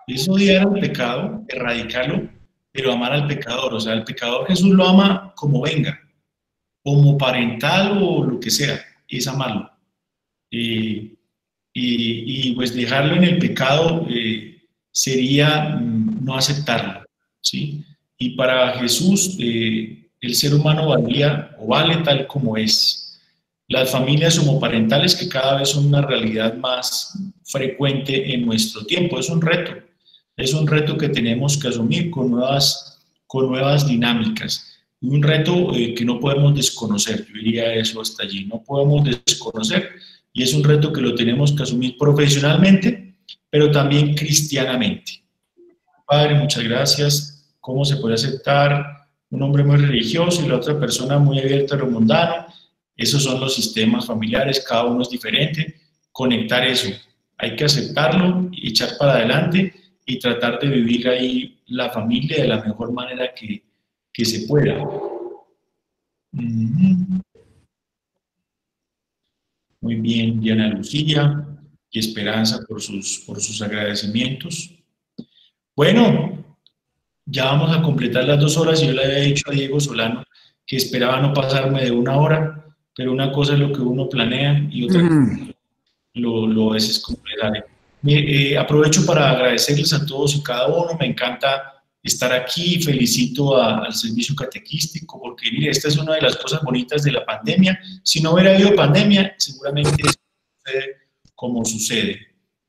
S3: Es odiar al pecado, erradicarlo, pero amar al pecador. O sea, el pecador Jesús lo ama como venga, como parental o lo que sea, es amarlo. y, pues dejarlo en el pecado eh, sería mm, no aceptarlo, ¿sí? Y para Jesús eh, el ser humano valía o vale tal como es. Las familias homoparentales que cada vez son una realidad más frecuente en nuestro tiempo, es un reto, es un reto que tenemos que asumir con nuevas, con nuevas dinámicas un reto eh, que no podemos desconocer, yo diría eso hasta allí, no podemos desconocer y es un reto que lo tenemos que asumir profesionalmente, pero también cristianamente. Padre, muchas gracias. ¿Cómo se puede aceptar un hombre muy religioso y la otra persona muy abierta a lo mundano? Esos son los sistemas familiares, cada uno es diferente. Conectar eso, hay que aceptarlo y echar para adelante y tratar de vivir ahí la familia de la mejor manera que, que se pueda. Muy bien, Diana Lucía y Esperanza por sus, por sus agradecimientos. Bueno, ya vamos a completar las dos horas. Yo le había dicho a Diego Solano que esperaba no pasarme de una hora, pero una cosa es lo que uno planea y otra lo, lo es, es completar. Eh, aprovecho para agradecerles a todos y cada uno. Me encanta estar aquí. Felicito al servicio catequístico porque, mire, esta es una de las cosas bonitas de la pandemia. Si no hubiera habido pandemia, seguramente sucede como sucede.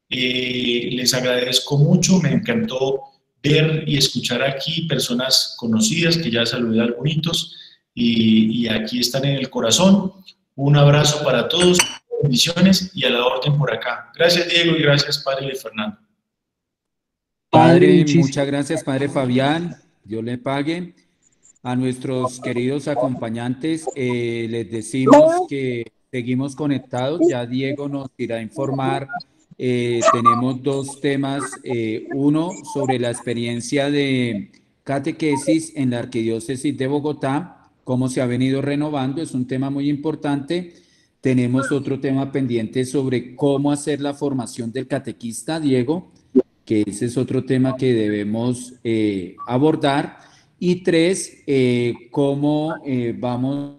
S3: Eh, les agradezco mucho, me encantó ver y escuchar aquí personas conocidas que ya saludé a algunos y, y aquí están en el corazón. Un abrazo para todos, bendiciones y a la orden por acá. Gracias Diego y gracias Padre Fernando.
S1: Padre, muchas gracias, Padre Fabián. Dios le pague. A nuestros queridos acompañantes, eh, les decimos que seguimos conectados. Ya Diego nos irá a informar. Eh, tenemos dos temas. Eh, uno sobre la experiencia de catequesis en la Arquidiócesis de Bogotá, cómo se ha venido renovando. Es un tema muy importante. Tenemos otro tema pendiente sobre cómo hacer la formación del catequista, Diego que ese es otro tema que debemos eh, abordar. Y tres, eh, cómo eh, vamos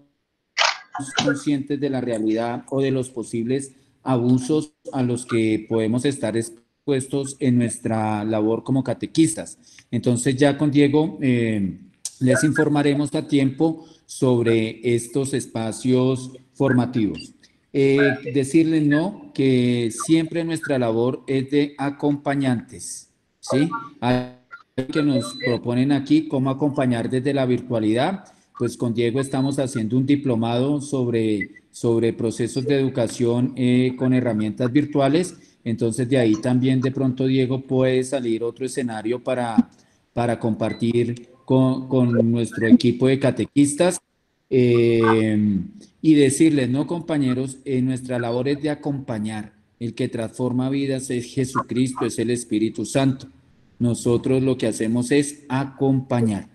S1: conscientes de la realidad o de los posibles abusos a los que podemos estar expuestos en nuestra labor como catequistas. Entonces ya con Diego les informaremos a tiempo sobre estos espacios formativos. Eh, decirles no, que siempre nuestra labor es de acompañantes, ¿sí? Hay que nos proponen aquí cómo acompañar desde la virtualidad, pues con Diego estamos haciendo un diplomado sobre, sobre procesos de educación eh, con herramientas virtuales, entonces de ahí también de pronto Diego puede salir otro escenario para, para compartir con, con nuestro equipo de catequistas eh, y decirles, no compañeros, en nuestra labor es de acompañar. El que transforma vidas es Jesucristo, es el Espíritu Santo. Nosotros lo que hacemos es acompañar.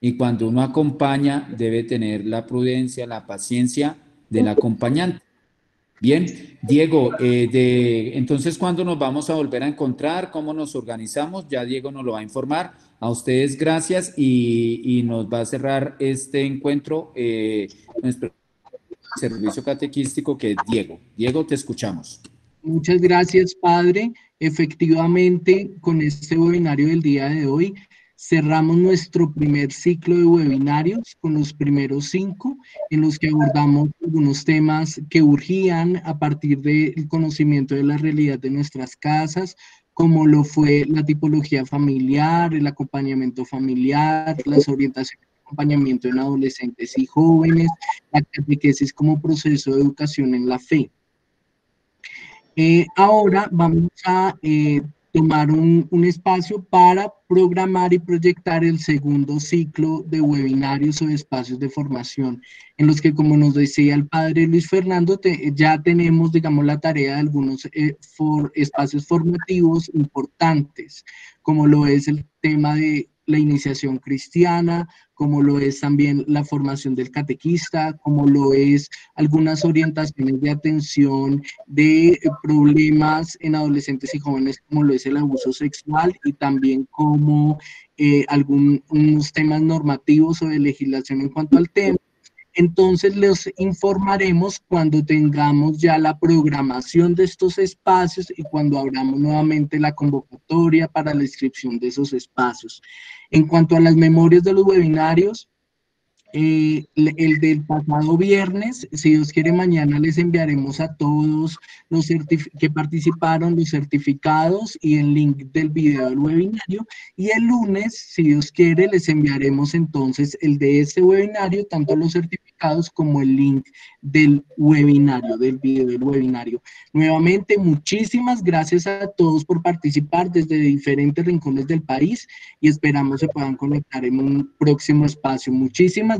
S1: Y cuando uno acompaña, debe tener la prudencia, la paciencia del acompañante. Bien, Diego, eh, de, entonces, ¿cuándo nos vamos a volver a encontrar? ¿Cómo nos organizamos? Ya Diego nos lo va a informar. A ustedes gracias y, nos va a cerrar este encuentro eh, nuestro servicio catequístico que es Diego. Diego, te escuchamos.
S2: Muchas gracias, padre. Efectivamente, con este webinario del día de hoy, cerramos nuestro primer ciclo de webinarios con los primeros cinco, en los que abordamos algunos temas que urgían a partir del conocimiento de la realidad de nuestras casas, como lo fue la tipología familiar, el acompañamiento familiar, las orientaciones de acompañamiento en adolescentes y jóvenes, la catequesis como proceso de educación en la fe. Eh, ahora vamos a eh, tomar un, espacio para programar y proyectar el segundo ciclo de webinarios o espacios de formación, en los que, como nos decía el padre Luis Fernando, ya tenemos, digamos, la tarea de algunos eh, espacios formativos importantes, como lo es el tema de la iniciación cristiana, como lo es también la formación del catequista, como lo es algunas orientaciones de atención de problemas en adolescentes y jóvenes, como lo es el abuso sexual y también como eh, algunos temas normativos o de legislación en cuanto al tema entonces les informaremos cuando tengamos ya la programación de estos espacios y cuando abramos nuevamente la convocatoria para la inscripción de esos espacios. En cuanto a las memorias de los webinarios, eh, el del pasado viernes, si Dios quiere, mañana les enviaremos a todos los que participaron los certificados y el link del video del webinario. Y el lunes, si Dios quiere, les enviaremos entonces el de ese webinario, tanto los certificados como el link del webinario, del video del webinario. Nuevamente, muchísimas gracias a todos por participar desde diferentes rincones del país y esperamos se puedan conectar en un próximo espacio. Muchísimas